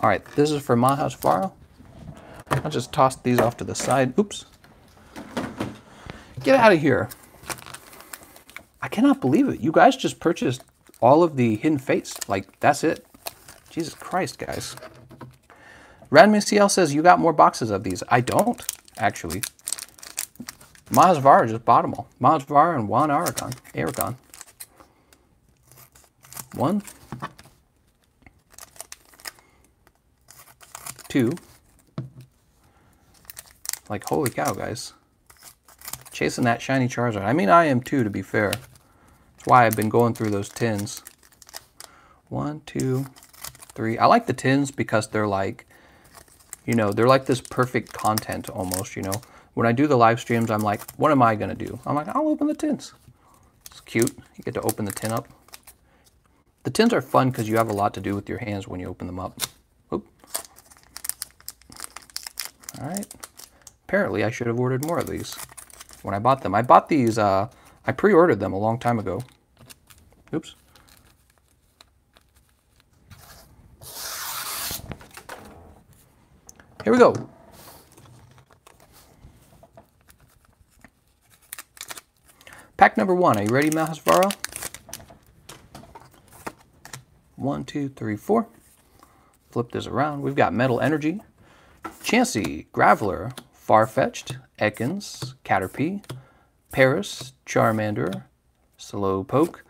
All right, this is for Mahasvara. I'll just toss these off to the side. Oops. Get out of here. I cannot believe it. You guys just purchased all of the Hidden Fates. Like, that's it. Jesus Christ, guys. Random CL says, you got more boxes of these. I don't, actually. Mahasvara just bought them all. Mahasvara and one Aragon. Aragon. One. Two. Like, holy cow, guys. Chasing that shiny Charizard. I mean, I am too, to be fair. That's why I've been going through those tins. One, two, three. I like the tins because they're like, you know, they're like this perfect content almost, you know. When I do the live streams, I'm like, what am I to do? I'm like, I'll open the tins. It's cute. You get to open the tin up. The tins are fun because you have a lot to do with your hands when you open them up. Oop. All right. Apparently, I should have ordered more of these when I bought them. I bought these, uh, I pre-ordered them a long time ago. Oops. Here we go. Pack number one. Are you ready, Mahasvara? One, two, three, four. Flip this around. We've got Metal Energy, Chansey, Graveler, Farfetch'd, Ekans, Caterpie, Paras, Charmander, Slowpoke.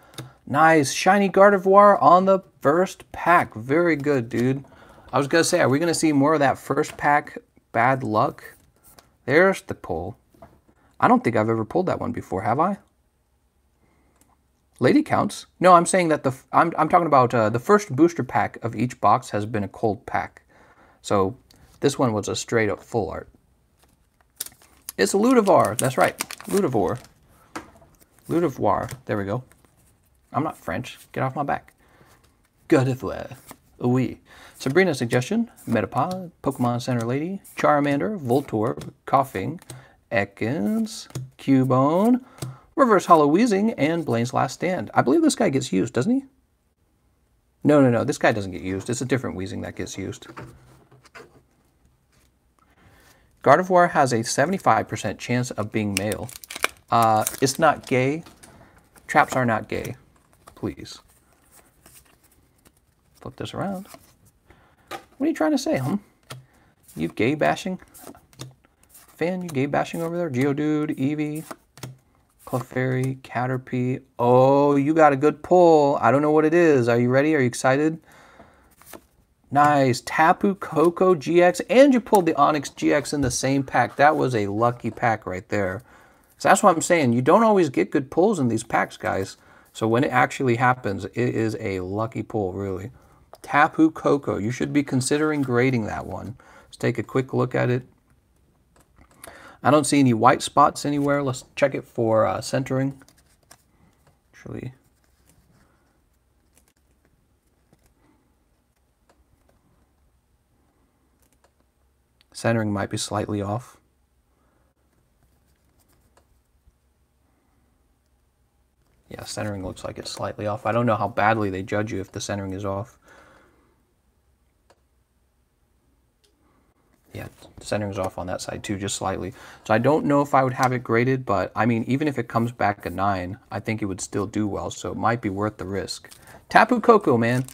Nice, shiny Gardevoir on the first pack. Very good, dude. I was going to say, are we going to see more of that first pack bad luck? There's the pull. I don't think I've ever pulled that one before, have I? Lady counts. No, I'm saying that the I'm I'm talking about uh, the first booster pack of each box has been a cold pack. So this one was a straight up full art. It's a Ludivar. That's right. Ludivore. Ludivoire. There we go. I'm not French. Get off my back. Godifleur. Oui. Sabrina's suggestion. Metapod. Pokemon Center Lady. Charmander. Voltorb. Koffing. Ekans. Cubone. Reverse Hollow Weezing. And Blaine's Last Stand. I believe this guy gets used, doesn't he? No, no, no. This guy doesn't get used. It's a different Weezing that gets used. Gardevoir has a 75% chance of being male. Uh, it's not gay. Traps are not gay. Please. Flip this around. What are you trying to say, huh? You gay bashing? Fan, you gay bashing over there? Geodude, Eevee, Clefairy, Caterpie. Oh, you got a good pull. I don't know what it is. Are you ready? Are you excited? Nice. Tapu Koko GX. And you pulled the Onix GX in the same pack. That was a lucky pack right there. So that's what I'm saying. You don't always get good pulls in these packs, guys. So when it actually happens, it is a lucky pull, really. Tapu Koko. You should be considering grading that one. Let's take a quick look at it. I don't see any white spots anywhere. Let's check it for uh, centering. Actually, centering might be slightly off. Yeah, centering looks like it's slightly off. I don't know how badly they judge you if the centering is off. Yeah, centering's off on that side too, just slightly. So I don't know if I would have it graded, but I mean, even if it comes back a 9, I think it would still do well, so it might be worth the risk. Tapu Koko, man.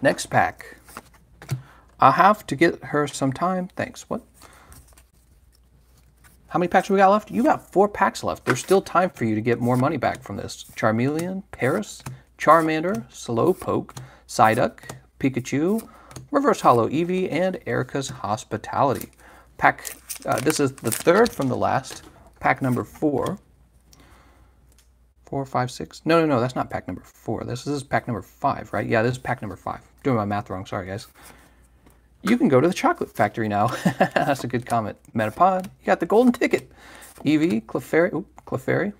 Next pack. I'll have to get her some time. Thanks. What? How many packs we got left? You got four packs left. There's still time for you to get more money back from this. Charmeleon, Paras, Charmander, Slowpoke, Psyduck, Pikachu, Reverse Hollow Eevee, and Erica's Hospitality. Pack, uh, this is the third from the last. Pack number four. Four, five, six. No, no, no, that's not pack number four. This is pack number five, right? Yeah, this is pack number five. Doing my math wrong. Sorry, guys. You can go to the chocolate factory now. That's a good comment. Metapod, you got the golden ticket. Eevee, Clefairy, oop, Clefairy,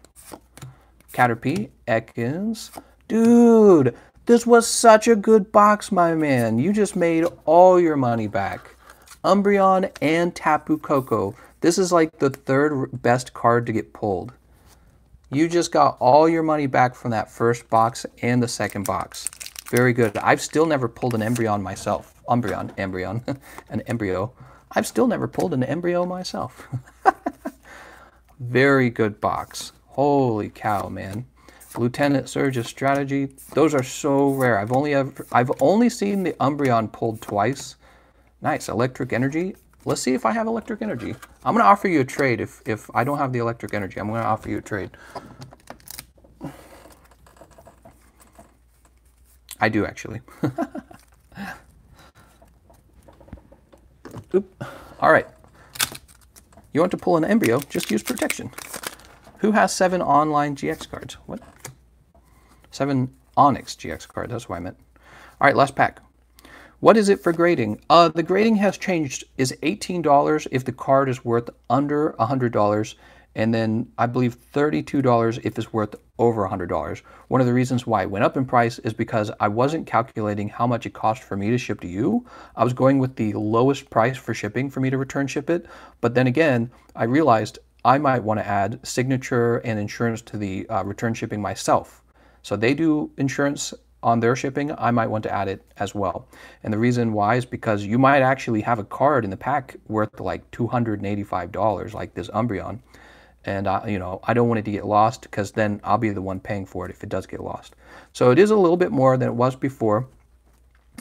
Caterpie, Ekans. Dude, this was such a good box, my man. You just made all your money back. Umbreon and Tapu Koko. This is like the third best card to get pulled. You just got all your money back from that first box and the second box. Very good. I've still never pulled an Embryon myself. Umbreon, embryon, an embryo. I've still never pulled an embryo myself. Very good box. Holy cow, man. Lieutenant Surge's strategy. Those are so rare. I've only ever, I've only seen the Umbreon pulled twice. Nice. Electric energy. Let's see if I have electric energy. I'm going to offer you a trade if, if I don't have the electric energy. I'm going to offer you a trade. I do actually. Oop. All right. You want to pull an embryo, just use protection. Who has seven online GX cards? What? Seven Onix GX card. that's what I meant. All right, last pack. What is it for grading? Uh, the grading has changed. Is $18 if the card is worth under $100 and then I believe $32 if it's worth over $100. One of the reasons why it went up in price is because I wasn't calculating how much it cost for me to ship to you. I was going with the lowest price for shipping for me to return ship it. But then again, I realized I might want to add signature and insurance to the uh, return shipping myself. So they do insurance on their shipping, I might want to add it as well. And the reason why is because you might actually have a card in the pack worth like $285, like this Umbreon and I, you know I don't want it to get lost because then I'll be the one paying for it if it does get lost. So it is a little bit more than it was before.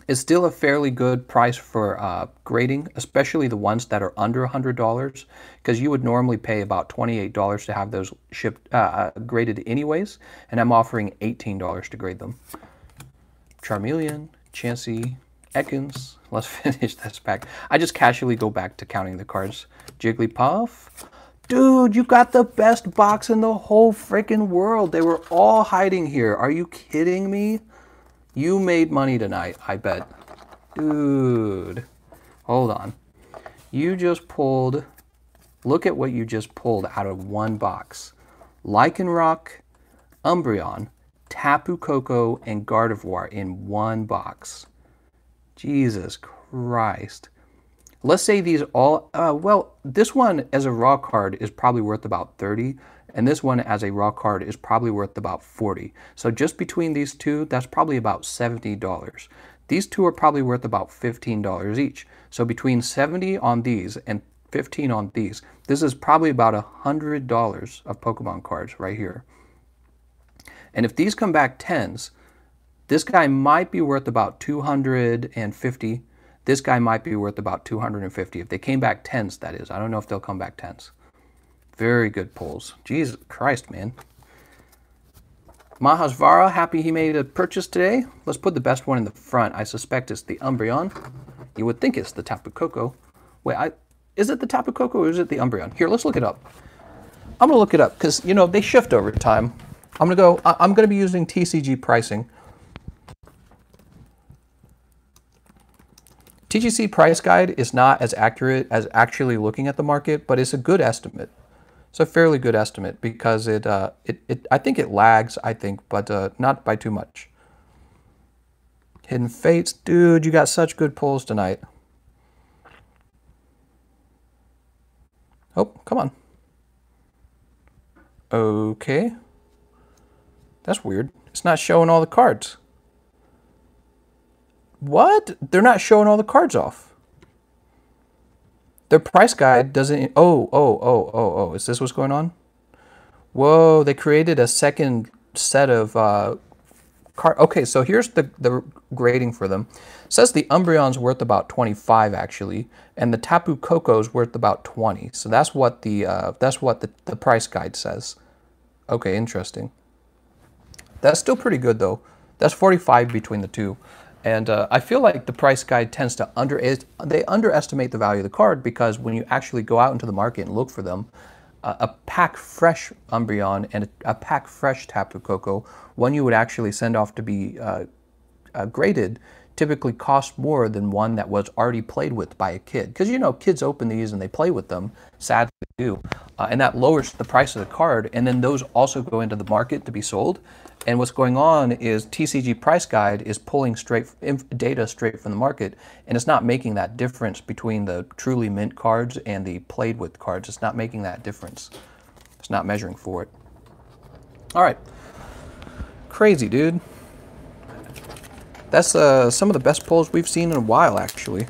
It's still a fairly good price for uh, grading, especially the ones that are under $100, because you would normally pay about $28 to have those shipped uh, uh graded anyways, and I'm offering $18 to grade them. Charmeleon, Chansey, Ekans. Let's finish this pack. I just casually go back to counting the cards. Jigglypuff, Dude, you got the best box in the whole freaking world. They were all hiding here. Are you kidding me? You made money tonight, I bet. Dude. Hold on. You just pulled, look at what you just pulled out of one box. Lycanroc, Umbreon, Tapu Koko, and Gardevoir in one box. Jesus Christ. Let's say these all, uh, well, this one as a raw card is probably worth about 30, and this one as a raw card is probably worth about 40. So just between these two, that's probably about $70. These two are probably worth about $15 each. So between 70 on these and 15 on these, this is probably about $100 of Pokemon cards right here. And if these come back 10s, this guy might be worth about 250 this guy might be worth about 250. If they came back tens, that is. I don't know if they'll come back tens. Very good pulls. Jesus Christ, man. Mahasvara, happy he made a purchase today. Let's put the best one in the front. I suspect it's the Umbreon. You would think it's the Tapu Koko. Wait, I, is it the Tapu Koko or is it the Umbreon? Here, let's look it up. I'm going to look it up because, you know, they shift over time. I'm going to go, I'm going to be using TCG pricing. TCG price guide is not as accurate as actually looking at the market, but it's a good estimate. It's a fairly good estimate because it, uh, it, it I think it lags, I think, but uh, not by too much. Hidden Fates, dude, you got such good pulls tonight. Oh, come on. Okay. That's weird. It's not showing all the cards. What? They're not showing all the cards off. Their price guide doesn't... Oh, oh, oh, oh, oh. Is this what's going on? Whoa, they created a second set of uh, card. Okay, so here's the, the grading for them. It says the Umbreon's worth about 25 actually, and the Tapu Koko's worth about 20. So that's what the uh, that's what the, the price guide says. Okay, interesting. That's still pretty good though. That's 45 between the two. And uh, I feel like the price guide tends to under they underestimate the value of the card because when you actually go out into the market and look for them, uh, a pack fresh Umbreon and a, a, pack fresh Tapu Koko, one you would actually send off to be uh, uh, graded, typically cost more than one that was already played with by a kid. Because you know, kids open these and they play with them, sadly do, uh, and that lowers the price of the card. And then those also go into the market to be sold. And what's going on is TCG Price Guide is pulling straight data straight from the market, and it's not making that difference between the truly mint cards and the played with cards. It's not making that difference. It's not measuring for it. All right. Crazy, dude. That's uh, some of the best pulls we've seen in a while, actually.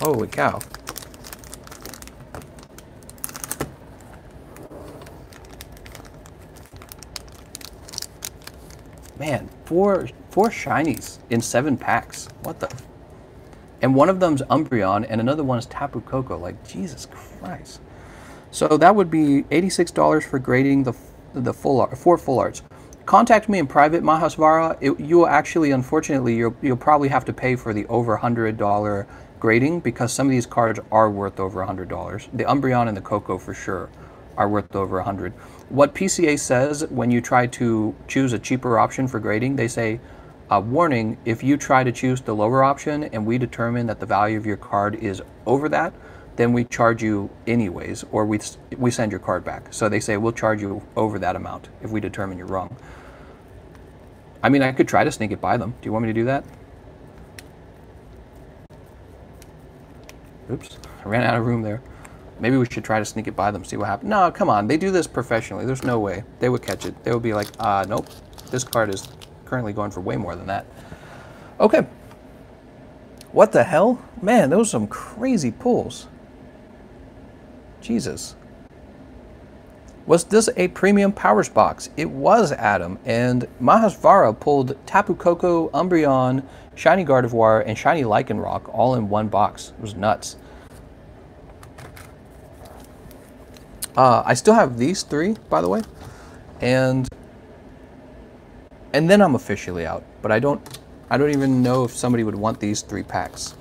Holy cow. Man, four four shinies in seven packs. What the? And one of them's Umbreon, and another one is Tapu Koko. Like Jesus Christ. So that would be eighty-six dollars for grading the the full art, four full arts. Contact me in private, Mahasvara. It, you will actually, unfortunately, you'll, you'll probably have to pay for the over hundred dollar grading because some of these cards are worth over hundred dollars. The Umbreon and the Koko for sure are worth over a hundred. What PSA says when you try to choose a cheaper option for grading, they say, warning, if you try to choose the lower option and we determine that the value of your card is over that, then we charge you anyways, or we, we send your card back. So they say, we'll charge you over that amount if we determine you're wrong. I mean, I could try to sneak it by them. Do you want me to do that? Oops, I ran out of room there. Maybe we should try to sneak it by them, see what happens. No, come on. They do this professionally. There's no way. They would catch it. They would be like, uh, nope. This card is currently going for way more than that. Okay. What the hell? Man, those are some crazy pulls. Jesus. Was this a premium powers box? It was, Adam. And Mahasvara pulled Tapu Koko, Umbreon, Shiny Gardevoir, and Shiny Lycanroc all in one box. It was nuts. Uh, I still have these three, by the way, and and then I'm officially out. But I don't, I don't even know if somebody would want these three packs.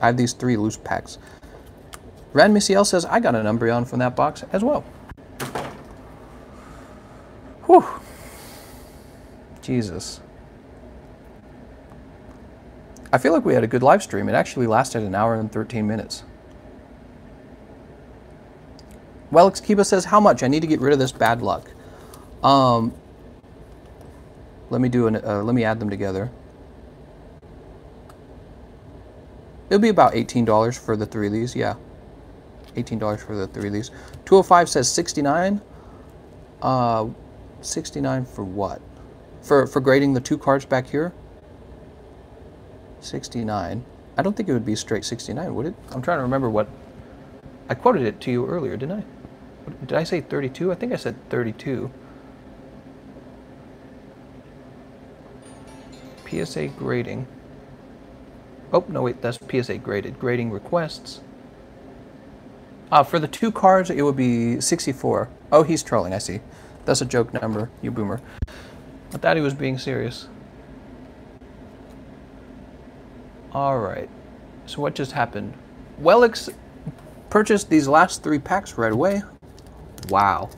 I have these three loose packs. Rand Misiel says I got an Umbreon from that box as well. Whew. Jesus. I feel like we had a good live stream. It actually lasted an hour and 13 minutes. Welix Kiba says, how much? I need to get rid of this bad luck. Um, let me do an, uh, let me add them together. It'll be about $18 for the three of these, yeah. $18 for the three of these. 205 says 69. Uh, 69 for what? For, for grading the two cards back here? 69. I don't think it would be straight 69, would it? I'm trying to remember what... I quoted it to you earlier, didn't I? Did I say 32? I think I said 32. PSA grading. Oh, no, wait, that's PSA graded. Grading requests. Uh, for the two cards, it would be 64. Oh, he's trolling, I see. That's a joke number, you boomer. I thought he was being serious. Alright. So what just happened? Wellix purchased these last three packs right away. Wow.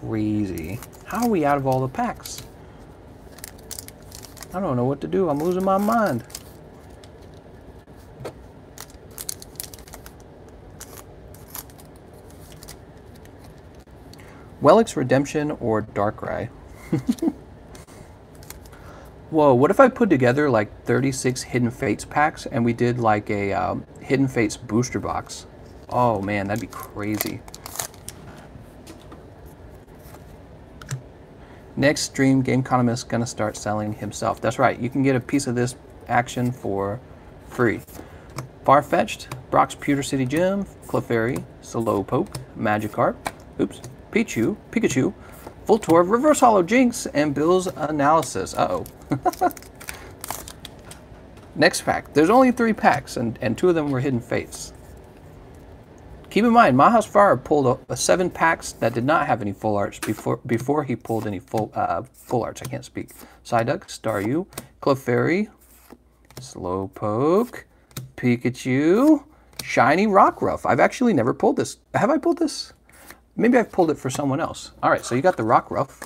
Crazy. How are we out of all the packs? I don't know what to do. I'm losing my mind. Wellix Redemption or Darkrai? Whoa, what if I put together like 36 Hidden Fates packs and we did like a um, Hidden Fates booster box? Oh man, that'd be crazy. Next stream, Gameconomist is gonna start selling himself. That's right, you can get a piece of this action for free. Farfetch'd, Brock's Pewter City Gym, Clefairy, Slowpoke, Magikarp, oops, Pichu, Pikachu, of Reverse Hollow Jynx, and Bill's analysis. Uh-oh. Next pack. There's only three packs, and, and two of them were Hidden Fates. Keep in mind, Mahasvara pulled a, a, seven packs that did not have any full arts before before he pulled any full uh, full arts. I can't speak. Psyduck, Staryu, Clefairy, Slowpoke, Pikachu, Shiny Rockruff. I've actually never pulled this. Have I pulled this? Maybe I've pulled it for someone else. All right, so you got the Rockruff.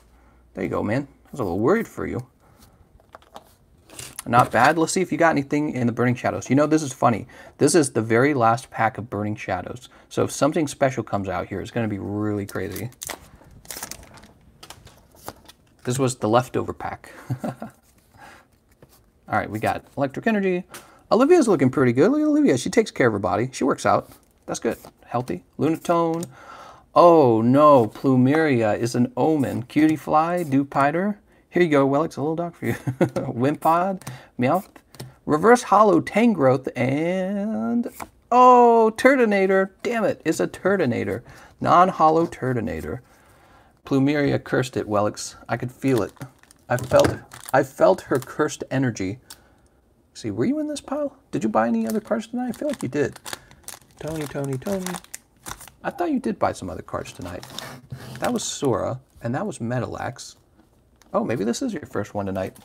There you go, man. I was a little worried for you. Not bad. Let's see if you got anything in the Burning Shadows. You know, this is funny. This is the very last pack of Burning Shadows. So if something special comes out here, it's going to be really crazy. This was the leftover pack. All right, we got Electric Energy. Olivia's looking pretty good. Look at Olivia. She takes care of her body. She works out. That's good. Healthy. Lunatone. Oh no, Plumeria is an omen. Cutie Cutiefly, Dewpider. Here you go, Wellix, a little dog for you. Wimpod, Meowth, Reverse Hollow Tangrowth, and oh, Turtonator. Damn it, it's a Turtonator. Non-hollow Turtonator. Plumeria cursed it, Wellix. I could feel it. I felt I felt her cursed energy. See, were you in this pile? Did you buy any other cards tonight? I feel like you did. Tony, Tony, Tony. I thought you did buy some other cards tonight. That was Sora, and that was Metalax. Oh, maybe this is your first one tonight.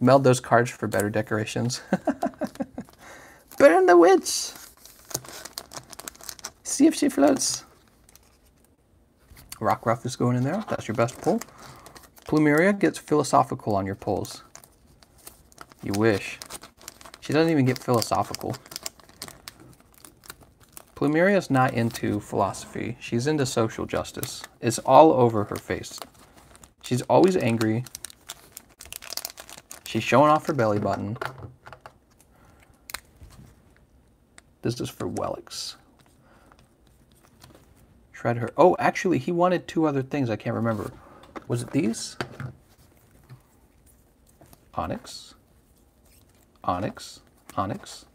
Meld those cards for better decorations. Burn the witch! See if she floats. Rock Rockruff is going in there. That's your best pull. Plumeria gets philosophical on your pulls. You wish. She doesn't even get philosophical. Plumeria's not into philosophy. She's into social justice. It's all over her face. She's always angry. She's showing off her belly button. This is for Wellix. Shred her. Oh, actually, he wanted two other things. I can't remember. Was it these? Onix. Onyx. Onix.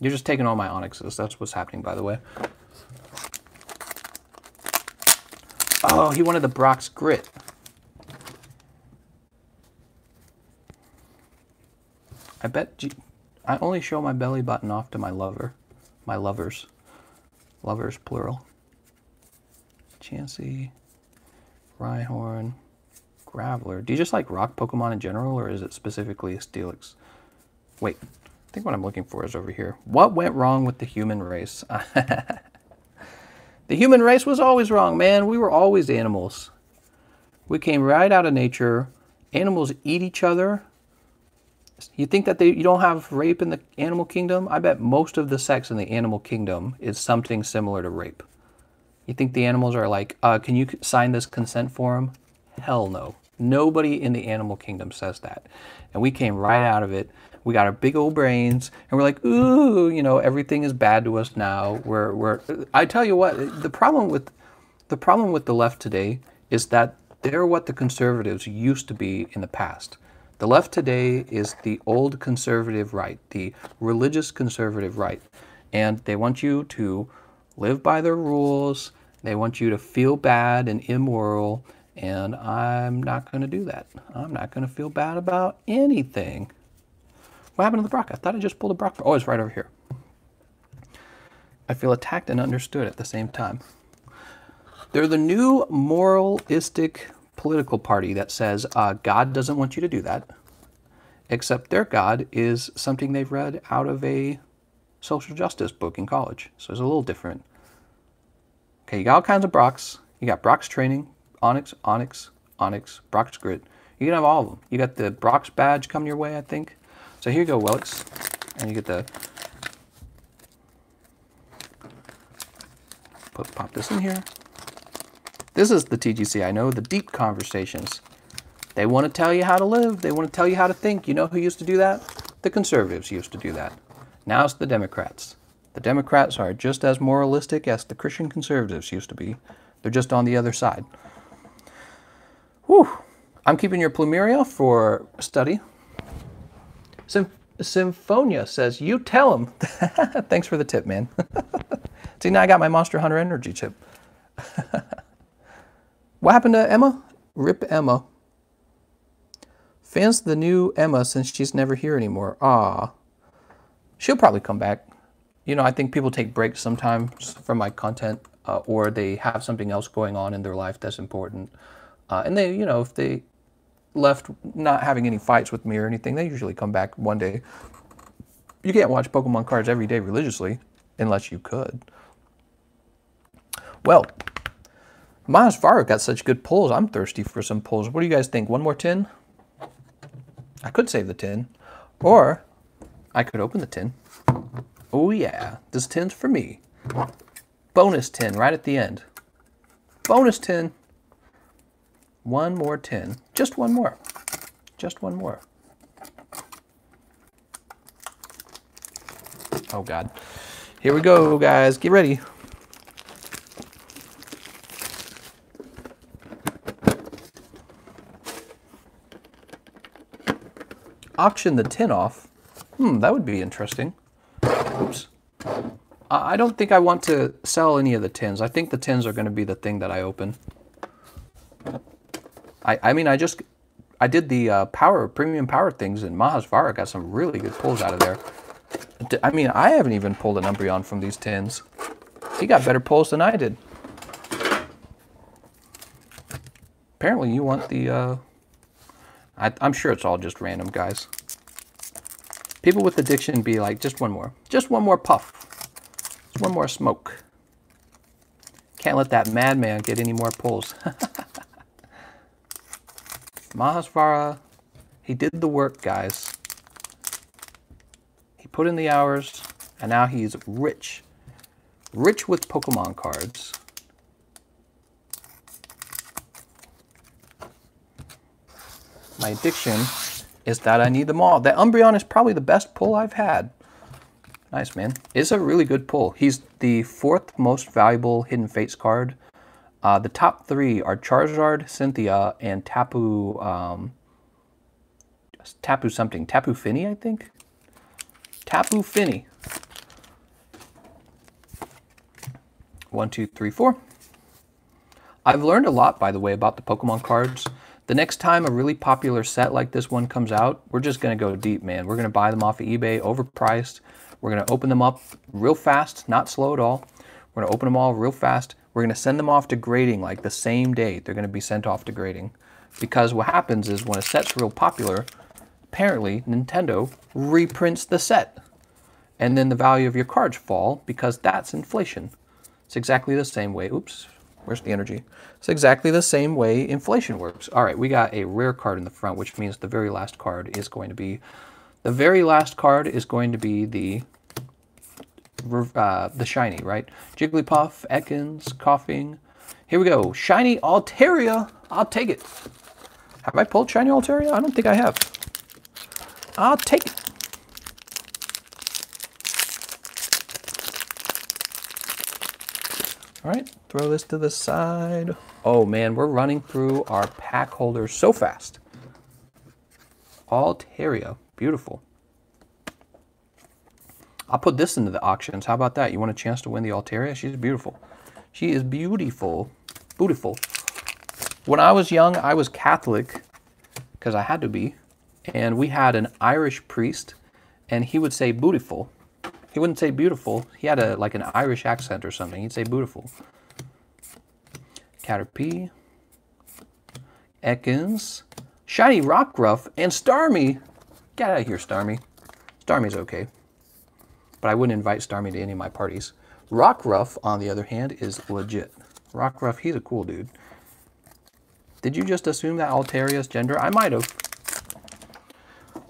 You're just taking all my Onixes. That's what's happening, by the way. Oh, he wanted the Brock's Grit. I bet G I only show my belly button off to my lover. My lovers. Lovers, plural. Chansey, Rhyhorn, Graveler. Do you just like rock Pokemon in general, or is it specifically Steelix? Wait, I think what I'm looking for is over here. What went wrong with the human race? the human race was always wrong, man. We were always animals. We came right out of nature. Animals eat each other. You think that they you don't have rape in the animal kingdom? I bet most of the sex in the animal kingdom is something similar to rape. You think the animals are like, uh, can you sign this consent form? Hell no. Nobody in the animal kingdom says that. And we came right out of it we got our big old brains, and we're like, ooh, you know, everything is bad to us now. We're, we're. I tell you what, the problem with the problem with the left today is that they're what the conservatives used to be in the past. The left today is the old conservative right, the religious conservative right, and they want you to live by their rules. They want you to feel bad and immoral, and I'm not going to do that. I'm not going to feel bad about anything. What happened to the Brock? I thought I just pulled a Brock. Oh, it's right over here. I feel attacked and understood at the same time. They're the new moralistic political party that says uh, God doesn't want you to do that, except their God is something they've read out of a social justice book in college. So it's a little different. Okay, you got all kinds of Brocks. You got Brock's Training, Onix, Onix, Onix, Brock's Grit. You can have all of them. You got the Brock's badge coming your way, I think. So here you go, Wellix. And you get the put pop this in here. This is the TGC. I know the deep conversations. They want to tell you how to live. They want to tell you how to think. You know who used to do that? The conservatives used to do that. Now it's the Democrats. The Democrats are just as moralistic as the Christian conservatives used to be. They're just on the other side. Whew. I'm keeping your plumeria for study. Sym- Symphonia says, You tell him. Thanks for the tip, man. See, now I got my Monster Hunter energy chip. what happened to Emma? Rip Emma. Fans the new Emma since she's never here anymore. Ah. She'll probably come back. You know, I think people take breaks sometimes from my content uh, or they have something else going on in their life that's important. Uh, and they, you know, if they left not having any fights with me or anything, they usually come back one day. You can't watch Pokemon cards every day religiously unless you could. Well, Mahasvara got such good pulls. I'm thirsty for some pulls. What do you guys think? One more tin? I could save the tin. Or I could open the tin. Oh yeah, this tin's for me. Bonus tin right at the end. Bonus tin. One more tin. Just one more. Just one more. Oh God. Here we go, guys. Get ready. Auction the tin off. Hmm, that would be interesting. Oops. I don't think I want to sell any of the tins. I think the tins are going to be the thing that I open. I, I mean, I just, I did the uh, power, premium power things in Mahasvara. Got some really good pulls out of there. I mean, I haven't even pulled an Umbreon from these tins. He got better pulls than I did. Apparently you want the, uh, I, I'm sure it's all just random, guys. People with addiction be like, just one more. Just one more puff. Just one more smoke. Can't let that madman get any more pulls. Mahasvara, he did the work, guys. He put in the hours, and now he's rich. Rich with Pokemon cards. My addiction is that I need them all. That Umbreon is probably the best pull I've had. Nice, man. It's a really good pull. He's the fourth most valuable Hidden Fates card. Uh, the top three are Charizard, Cynthia, and Tapu, um, Tapu something. Tapu Fini, I think? Tapu Fini. One, two, three, four. I've learned a lot, by the way, about the Pokemon cards. The next time a really popular set like this one comes out, we're just going to go deep, man. We're going to buy them off of eBay, overpriced. We're going to open them up real fast, not slow at all. We're going to open them all real fast. We're going to send them off to grading like the same day they're going to be sent off to grading. Because what happens is when a set's real popular, apparently Nintendo reprints the set. And then the value of your cards fall because that's inflation. It's exactly the same way. Oops, Where's the energy? It's exactly the same way inflation works. All right, we got a rare card in the front, which means the very last card is going to be, the very last card is going to be the, uh, the shiny, right? Jigglypuff, Ekans, Koffing. Here we go. Shiny Altaria. I'll take it. Have I pulled shiny Altaria? I don't think I have. I'll take it. All right, throw this to the side. Oh man, we're running through our pack holders so fast. Altaria, beautiful. I'll put this into the auctions. How about that? You want a chance to win the Altaria? She's beautiful. She is beautiful. Beautiful. When I was young, I was Catholic, because I had to be, and we had an Irish priest, and he would say beautiful he wouldn't say beautiful. He had a like an Irish accent or something. He'd say beautiful. Caterpie. Ekans. Shiny Rockruff and Starmie. Get out of here, Starmie. Starmie's okay. But I wouldn't invite Starmie to any of my parties. Rockruff, on the other hand, is legit. Rockruff, he's a cool dude. Did you just assume that Altaria's gender? I might have.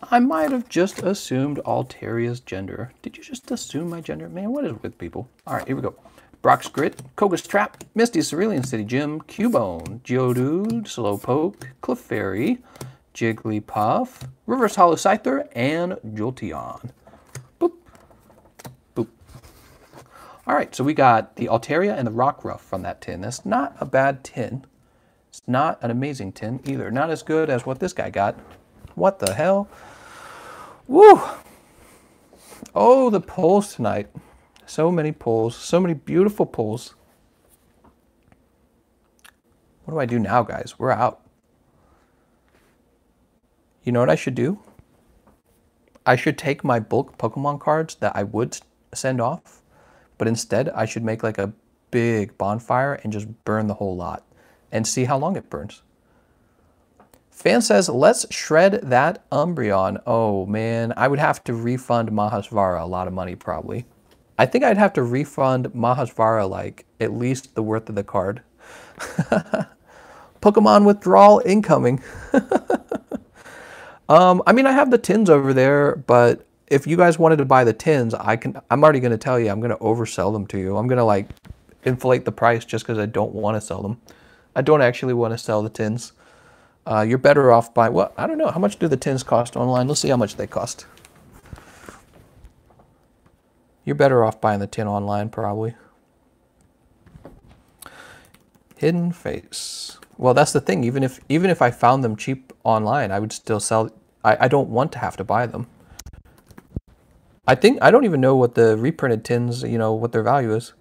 I might have just assumed Altaria's gender. Did you just assume my gender? Man, what is with people? All right, here we go. Brock's Grit, Koga's Trap, Misty Cerulean City Gym, Cubone, Geodude, Slowpoke, Clefairy, Jigglypuff, Reverse Hollow Scyther, and Jolteon. All right, so we got the Altaria and the Rock Rockruff from that tin. That's not a bad tin. It's not an amazing tin either. Not as good as what this guy got. What the hell? Woo! Oh, the pulls tonight. So many pulls. So many beautiful pulls. What do I do now, guys? We're out. You know what I should do? I should take my bulk Pokemon cards that I would send off, but instead I should make like a big bonfire and just burn the whole lot and see how long it burns. Fan says, let's shred that Umbreon. Oh man, I would have to refund Mahasvara a lot of money probably. I think I'd have to refund Mahasvara like at least the worth of the card. Pokemon withdrawal incoming. um, I mean, I have the tins over there, but if you guys wanted to buy the tins, I can. I'm already going to tell you, I'm going to oversell them to you. I'm going to like inflate the price just because I don't want to sell them. I don't actually want to sell the tins. Uh, you're better off buying, well, I don't know. How much do the tins cost online? Let's see how much they cost. You're better off buying the tin online, probably. Hidden Fates. Well, that's the thing. Even if even if I found them cheap online, I would still sell. I, I don't want to have to buy them. I think I don't even know what the reprinted tins, you know, what their value is.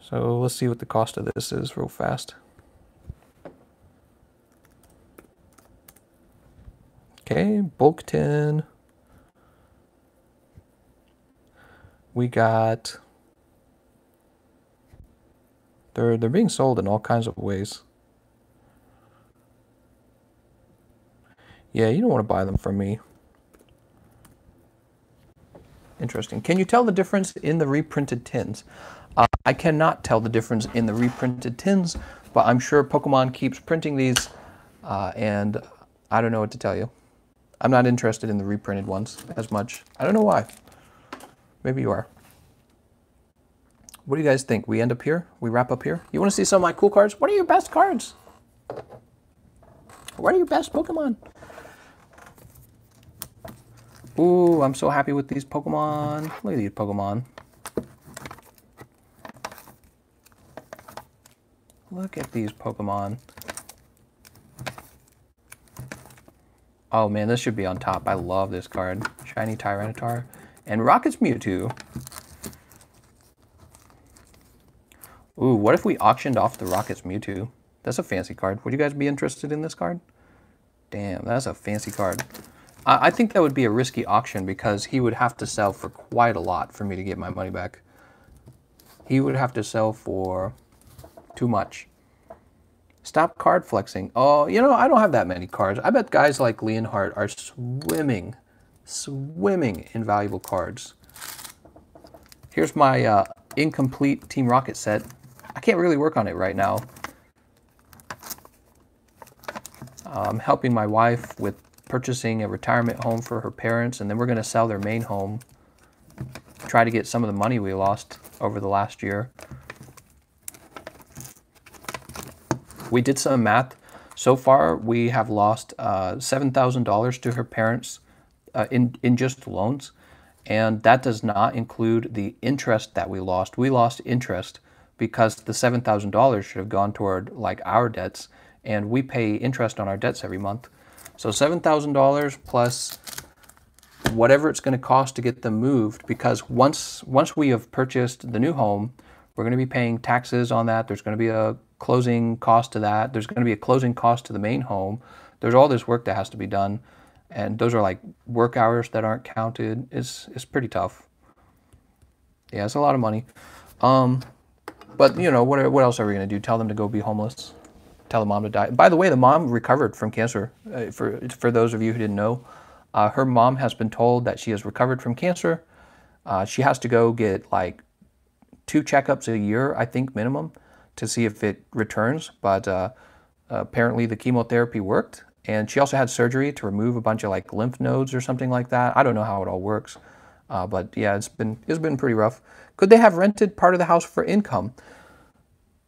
So let's see what the cost of this is real fast. Okay, bulk tin. We got they're they're being sold in all kinds of ways. Yeah, you don't want to buy them from me. Interesting. Can you tell the difference in the reprinted tins? Uh, I cannot tell the difference in the reprinted tins, but I'm sure Pokemon keeps printing these, uh, and I don't know what to tell you. I'm not interested in the reprinted ones as much. I don't know why. Maybe you are. What do you guys think? We end up here? We wrap up here? You want to see some of my cool cards? What are your best cards? What are your best Pokemon? Ooh, I'm so happy with these Pokemon. Look at these Pokemon. Look at these Pokemon. Oh man, this should be on top. I love this card. Shiny Tyranitar. And Rocket's Mewtwo. Ooh, what if we auctioned off the Rocket's Mewtwo? That's a fancy card. Would you guys be interested in this card? Damn, that's a fancy card. I, think that would be a risky auction because he would have to sell for quite a lot for me to get my money back. He would have to sell for too much. Stop card flexing. Oh, you know, I don't have that many cards. I bet guys like Leonhart are swimming, swimming in valuable cards. Here's my uh, incomplete Team Rocket set. I can't really work on it right now. I'm helping my wife with purchasing a retirement home for her parents, and then we're going to sell their main home, try to get some of the money we lost over the last year. We did some math. So far, we have lost uh, $7,000 to her parents uh, in, in just loans. And that does not include the interest that we lost. We lost interest because the $7,000 should have gone toward like our debts and we pay interest on our debts every month. So $7,000 plus whatever it's going to cost to get them moved because once once we have purchased the new home, we're going to be paying taxes on that. There's going to be a closing cost to that. There's going to be a closing cost to the main home. There's all this work that has to be done. And those are like work hours that aren't counted. It's, it's pretty tough. Yeah, it's a lot of money. Um, but, you know, what, what else are we going to do? Tell them to go be homeless? Tell the mom to die? By the way, the mom recovered from cancer. Uh, for, for those of you who didn't know, uh, her mom has been told that she has recovered from cancer. Uh, she has to go get like two checkups a year, I think, minimum to see if it returns, but uh, apparently the chemotherapy worked. And she also had surgery to remove a bunch of like lymph nodes or something like that. I don't know how it all works, uh, but yeah, it's been it's been pretty rough. Could they have rented part of the house for income?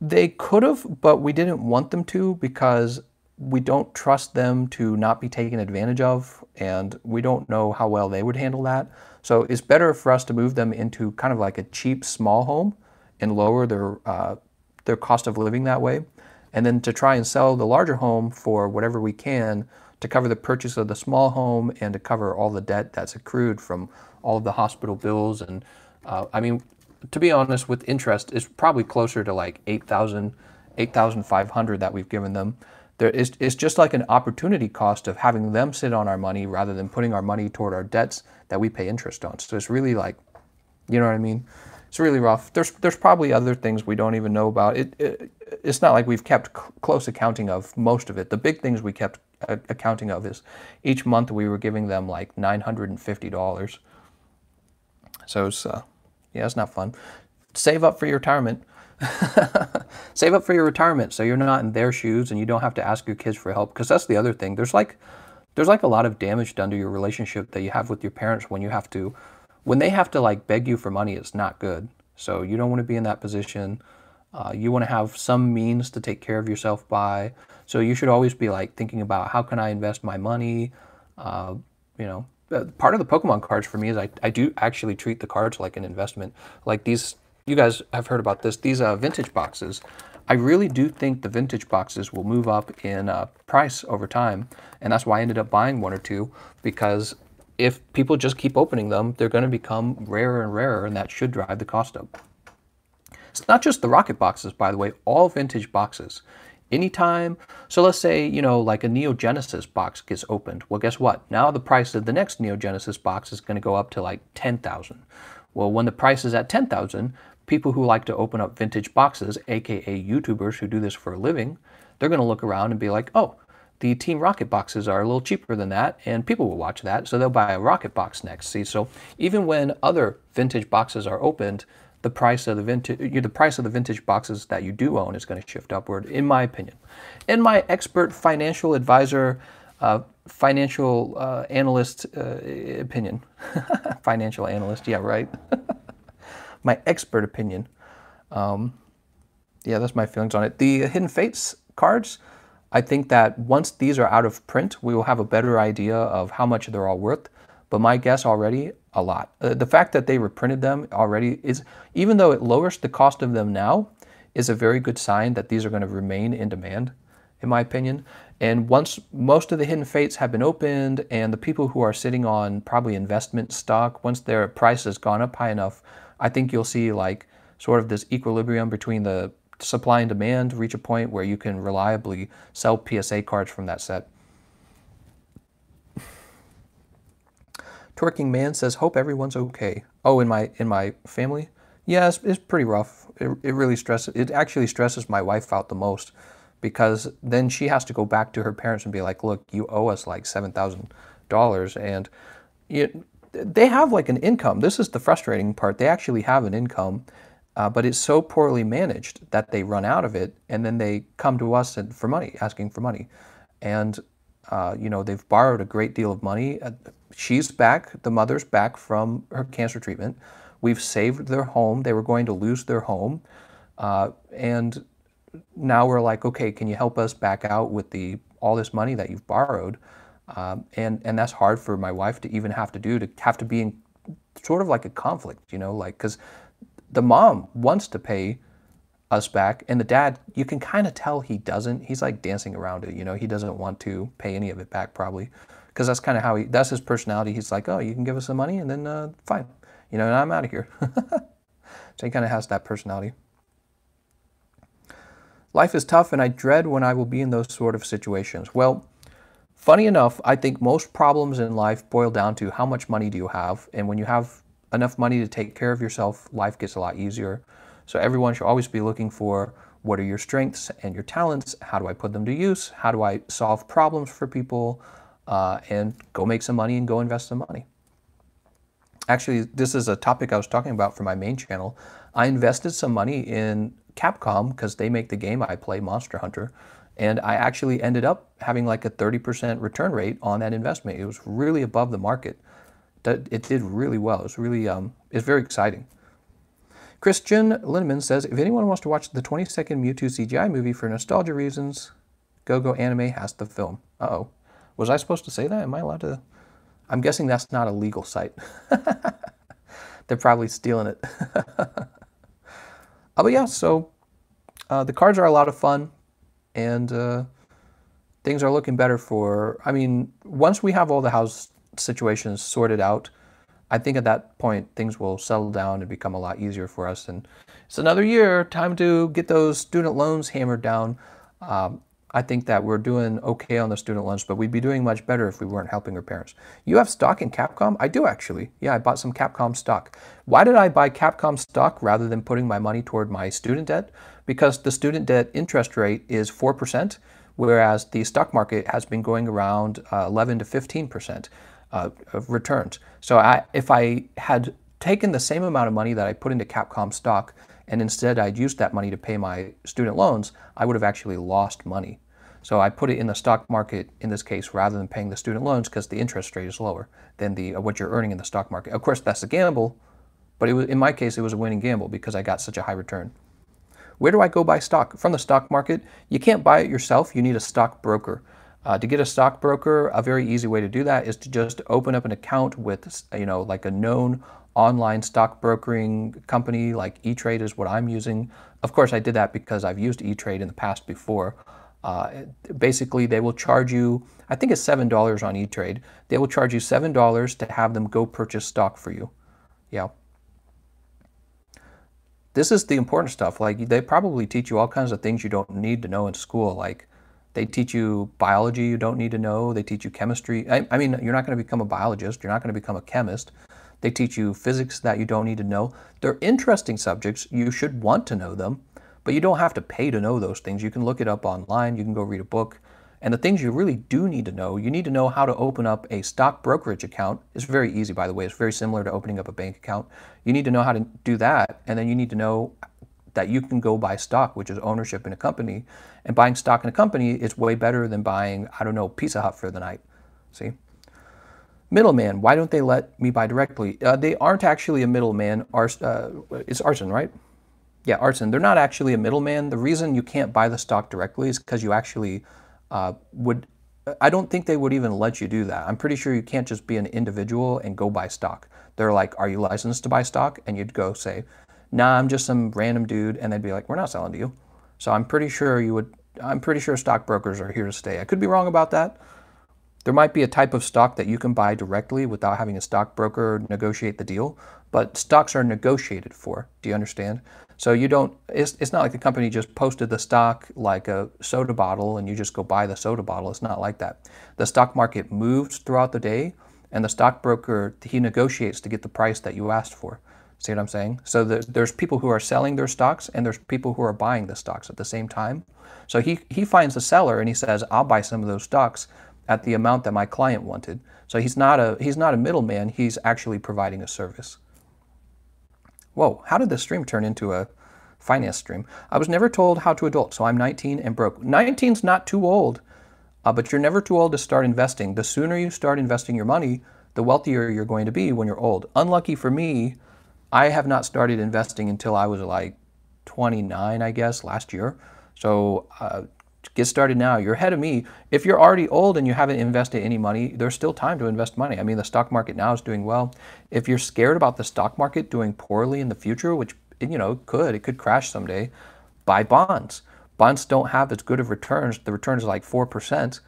They could have, but we didn't want them to because we don't trust them to not be taken advantage of, and we don't know how well they would handle that. So it's better for us to move them into kind of like a cheap small home and lower their uh, their cost of living that way, and then to try and sell the larger home for whatever we can to cover the purchase of the small home and to cover all the debt that's accrued from all of the hospital bills. And uh, I mean, to be honest, with interest, it's probably closer to like 8,000, 8,500 that we've given them. There is, it's just like an opportunity cost of having them sit on our money rather than putting our money toward our debts that we pay interest on. So it's really like, you know what I mean? It's really rough. There's there's probably other things we don't even know about. It, it it's not like we've kept close accounting of most of it. The big things we kept accounting of is each month we were giving them like nine hundred and fifty dollars. So it's uh, yeah, it's not fun. Save up for your retirement. Save up for your retirement so you're not in their shoes and you don't have to ask your kids for help. Because that's the other thing. There's like there's like a lot of damage done to your relationship that you have with your parents when you have to when they have to like beg you for money, it's not good. So you don't want to be in that position. Uh, you want to have some means to take care of yourself by. So you should always be like thinking about how can I invest my money. Uh, you know, uh, part of the Pokemon cards for me is I, I do actually treat the cards like an investment. Like these, you guys have heard about this. These uh, vintage boxes. I really do think the vintage boxes will move up in uh, price over time, and that's why I ended up buying one or two because if people just keep opening them, they're going to become rarer and rarer, and that should drive the cost up. It's not just the rocket boxes, by the way, all vintage boxes. Anytime, so let's say, you know, like a Neo Genesis box gets opened. Well, guess what? Now the price of the next Neo Genesis box is going to go up to like 10,000. Well, when the price is at 10,000, people who like to open up vintage boxes, aka YouTubers who do this for a living, they're going to look around and be like, oh, the Team Rocket boxes are a little cheaper than that, and people will watch that, so they'll buy a Rocket box next. See, so even when other vintage boxes are opened, the price of the vintage, the price of the vintage boxes that you do own is going to shift upward, in my opinion. In my expert financial advisor, uh, financial uh, analyst uh, opinion, financial analyst, yeah, right. my expert opinion. Um, yeah, that's my feelings on it. The Hidden Fates cards. I think that once these are out of print, we will have a better idea of how much they're all worth. But my guess already, a lot. Uh, the fact that they reprinted them already is, even though it lowers the cost of them now, is a very good sign that these are going to remain in demand, in my opinion. And once most of the hidden fates have been opened and the people who are sitting on probably investment stock, once their price has gone up high enough, I think you'll see like sort of this equilibrium between the supply and demand reach a point where you can reliably sell PSA cards from that set. Twerking Man says, "Hope everyone's okay." Oh, in my in my family, yeah, it's, it's pretty rough. It, it really stresses. It actually stresses my wife out the most because then she has to go back to her parents and be like, "Look, you owe us like seven thousand dollars," and it, they have like an income. This is the frustrating part. They actually have an income, uh, but it's so poorly managed that they run out of it and then they come to us and, for money, asking for money. And, uh, you know, they've borrowed a great deal of money. She's back, the mother's back from her cancer treatment. We've saved their home. They were going to lose their home. Uh, and now we're like, okay, can you help us back out with the all this money that you've borrowed? Um, and, and that's hard for my wife to even have to do, to have to be in sort of like a conflict, you know, like, because the mom wants to pay us back and the dad you can kind of tell he doesn't he's like dancing around it you know he doesn't want to pay any of it back probably because that's kind of how he that's his personality he's like oh you can give us some money and then uh, fine you know and i'm out of here so he kind of has that personality life is tough and i dread when i will be in those sort of situations well funny enough i think most problems in life boil down to how much money do you have and when you have enough money to take care of yourself, life gets a lot easier. So everyone should always be looking for what are your strengths and your talents? How do I put them to use? How do I solve problems for people? Uh, and go make some money and go invest some money. Actually, this is a topic I was talking about for my main channel. I invested some money in Capcom because they make the game I play, Monster Hunter. And I actually ended up having like a 30% return rate on that investment. It was really above the market it did really well. It's really um, it's very exciting. Christian Lindemann says, if anyone wants to watch the 20 second Mewtwo CGI movie for nostalgia reasons, GoGo Anime has the film. Uh oh. Was I supposed to say that? Am I allowed to? I'm guessing that's not a legal site. They're probably stealing it. oh, but yeah, so uh, the cards are a lot of fun, and uh, things are looking better for. I mean, once we have all the house situations sorted out, I think at that point things will settle down and become a lot easier for us. And it's another year, time to get those student loans hammered down. Um, I think that we're doing okay on the student loans, but we'd be doing much better if we weren't helping our parents. You have stock in Capcom? I do actually. Yeah, I bought some Capcom stock. Why did I buy Capcom stock rather than putting my money toward my student debt? Because the student debt interest rate is 4%, whereas the stock market has been going around uh, 11 to 15% uh, of returns. So I, if I had taken the same amount of money that I put into Capcom stock and instead I'd used that money to pay my student loans, I would have actually lost money. So I put it in the stock market in this case rather than paying the student loans because the interest rate is lower than the uh, what you're earning in the stock market. Of course, that's a gamble, but it was, in my case, it was a winning gamble because I got such a high return. Where do I go buy stock? From the stock market. You can't buy it yourself. You need a stock broker. Uh, to get a stockbroker, a very easy way to do that is to just open up an account with, you know, like a known online stock brokering company like E-Trade is what I'm using. Of course, I did that because I've used E-Trade in the past before. Uh, basically, they will charge you, I think it's $7 on E-Trade. They will charge you $7 to have them go purchase stock for you. Yeah. This is the important stuff. Like, they probably teach you all kinds of things you don't need to know in school, like they teach you biology you don't need to know. They teach you chemistry. I, I mean, you're not going to become a biologist. You're not going to become a chemist. They teach you physics that you don't need to know. They're interesting subjects. You should want to know them. But you don't have to pay to know those things. You can look it up online, you can go read a book. And the things you really do need to know, you need to know how to open up a stock brokerage account. It's very easy, by the way. It's very similar to opening up a bank account. You need to know how to do that, and then you need to know that you can go buy stock, which is ownership in a company. And buying stock in a company is way better than buying, I don't know, Pizza Hut for the night. See? Middleman, why don't they let me buy directly? Uh, they aren't actually a middleman. Ars, uh, it's arson, right? Yeah, arson. They're not actually a middleman. The reason you can't buy the stock directly is because you actually uh, would. I don't think they would even let you do that. I'm pretty sure you can't just be an individual and go buy stock. They're like, "Are you licensed to buy stock?" And you'd go say, "Nah, I'm just some random dude," and they'd be like, "We're not selling to you." So I'm pretty sure you would. I'm pretty sure stockbrokers are here to stay. I could be wrong about that. There might be a type of stock that you can buy directly without having a stockbroker negotiate the deal, but stocks are negotiated for. Do you understand? So you don't, it's, it's not like the company just posted the stock like a soda bottle and you just go buy the soda bottle. It's not like that. The stock market moves throughout the day and the stockbroker, he negotiates to get the price that you asked for. See what I'm saying? So the, there's people who are selling their stocks and there's people who are buying the stocks at the same time. So he, he finds the seller and he says, I'll buy some of those stocks at the amount that my client wanted. So he's not a, he's not a middleman, he's actually providing a service. Whoa, how did this stream turn into a finance stream? I was never told how to adult, so I'm 19 and broke. 19's not too old, uh, but you're never too old to start investing. The sooner you start investing your money, the wealthier you're going to be when you're old. Unlucky for me, I have not started investing until I was like 29, I guess, last year. So uh, get started now. You're ahead of me. If you're already old and you haven't invested any money, there's still time to invest money. I mean, the stock market now is doing well. If you're scared about the stock market doing poorly in the future, which you know could, it could crash someday, buy bonds. Bonds don't have as good of returns. The returns like four percent,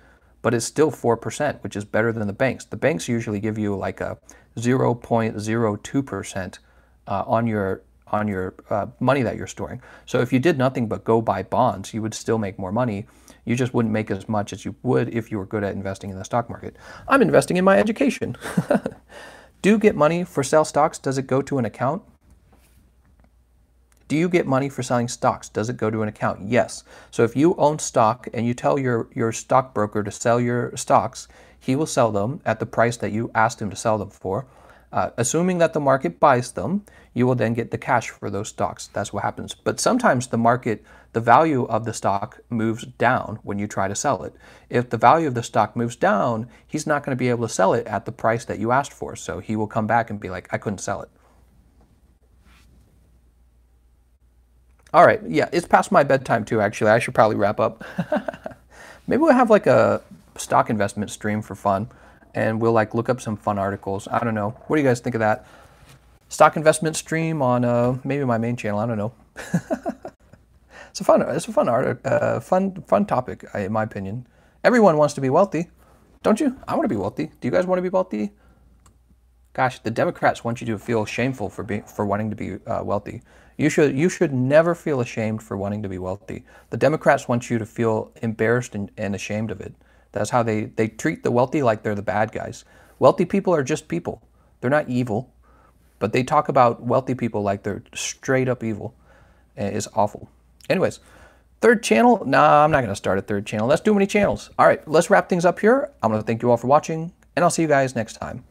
but it's still four percent, which is better than the banks. The banks usually give you like a 0.02 percent uh, on your on your uh, money that you're storing. So if you did nothing but go buy bonds, you would still make more money. You just wouldn't make as much as you would if you were good at investing in the stock market. I'm investing in my education. Do you get money for sell stocks? Does it go to an account? Do you get money for selling stocks? Does it go to an account? Yes. So if you own stock and you tell your, your stockbroker to sell your stocks, he will sell them at the price that you asked him to sell them for. Uh, assuming that the market buys them, you will then get the cash for those stocks. That's what happens. But sometimes the market, the value of the stock moves down when you try to sell it. If the value of the stock moves down, he's not going to be able to sell it at the price that you asked for. So he will come back and be like, I couldn't sell it. All right, yeah, it's past my bedtime too. Actually, I should probably wrap up. Maybe we'll have like a stock investment stream for fun, and we'll like look up some fun articles. I don't know. What do you guys think of that? Stock investment stream on uh, maybe my main channel. I don't know. it's a fun. It's a fun art. Uh, fun fun topic, in my opinion. Everyone wants to be wealthy, don't you? I want to be wealthy. Do you guys want to be wealthy? Gosh, the Democrats want you to feel shameful for being for wanting to be uh, wealthy. You should you should never feel ashamed for wanting to be wealthy. The Democrats want you to feel embarrassed and, and ashamed of it. That's how they, they treat the wealthy like they're the bad guys. Wealthy people are just people. They're not evil, but they talk about wealthy people like they're straight up evil. It's awful. Anyways, third channel. Nah, I'm not going to start a third channel. Let's do many channels. All right, let's wrap things up here. I'm going to thank you all for watching, and I'll see you guys next time.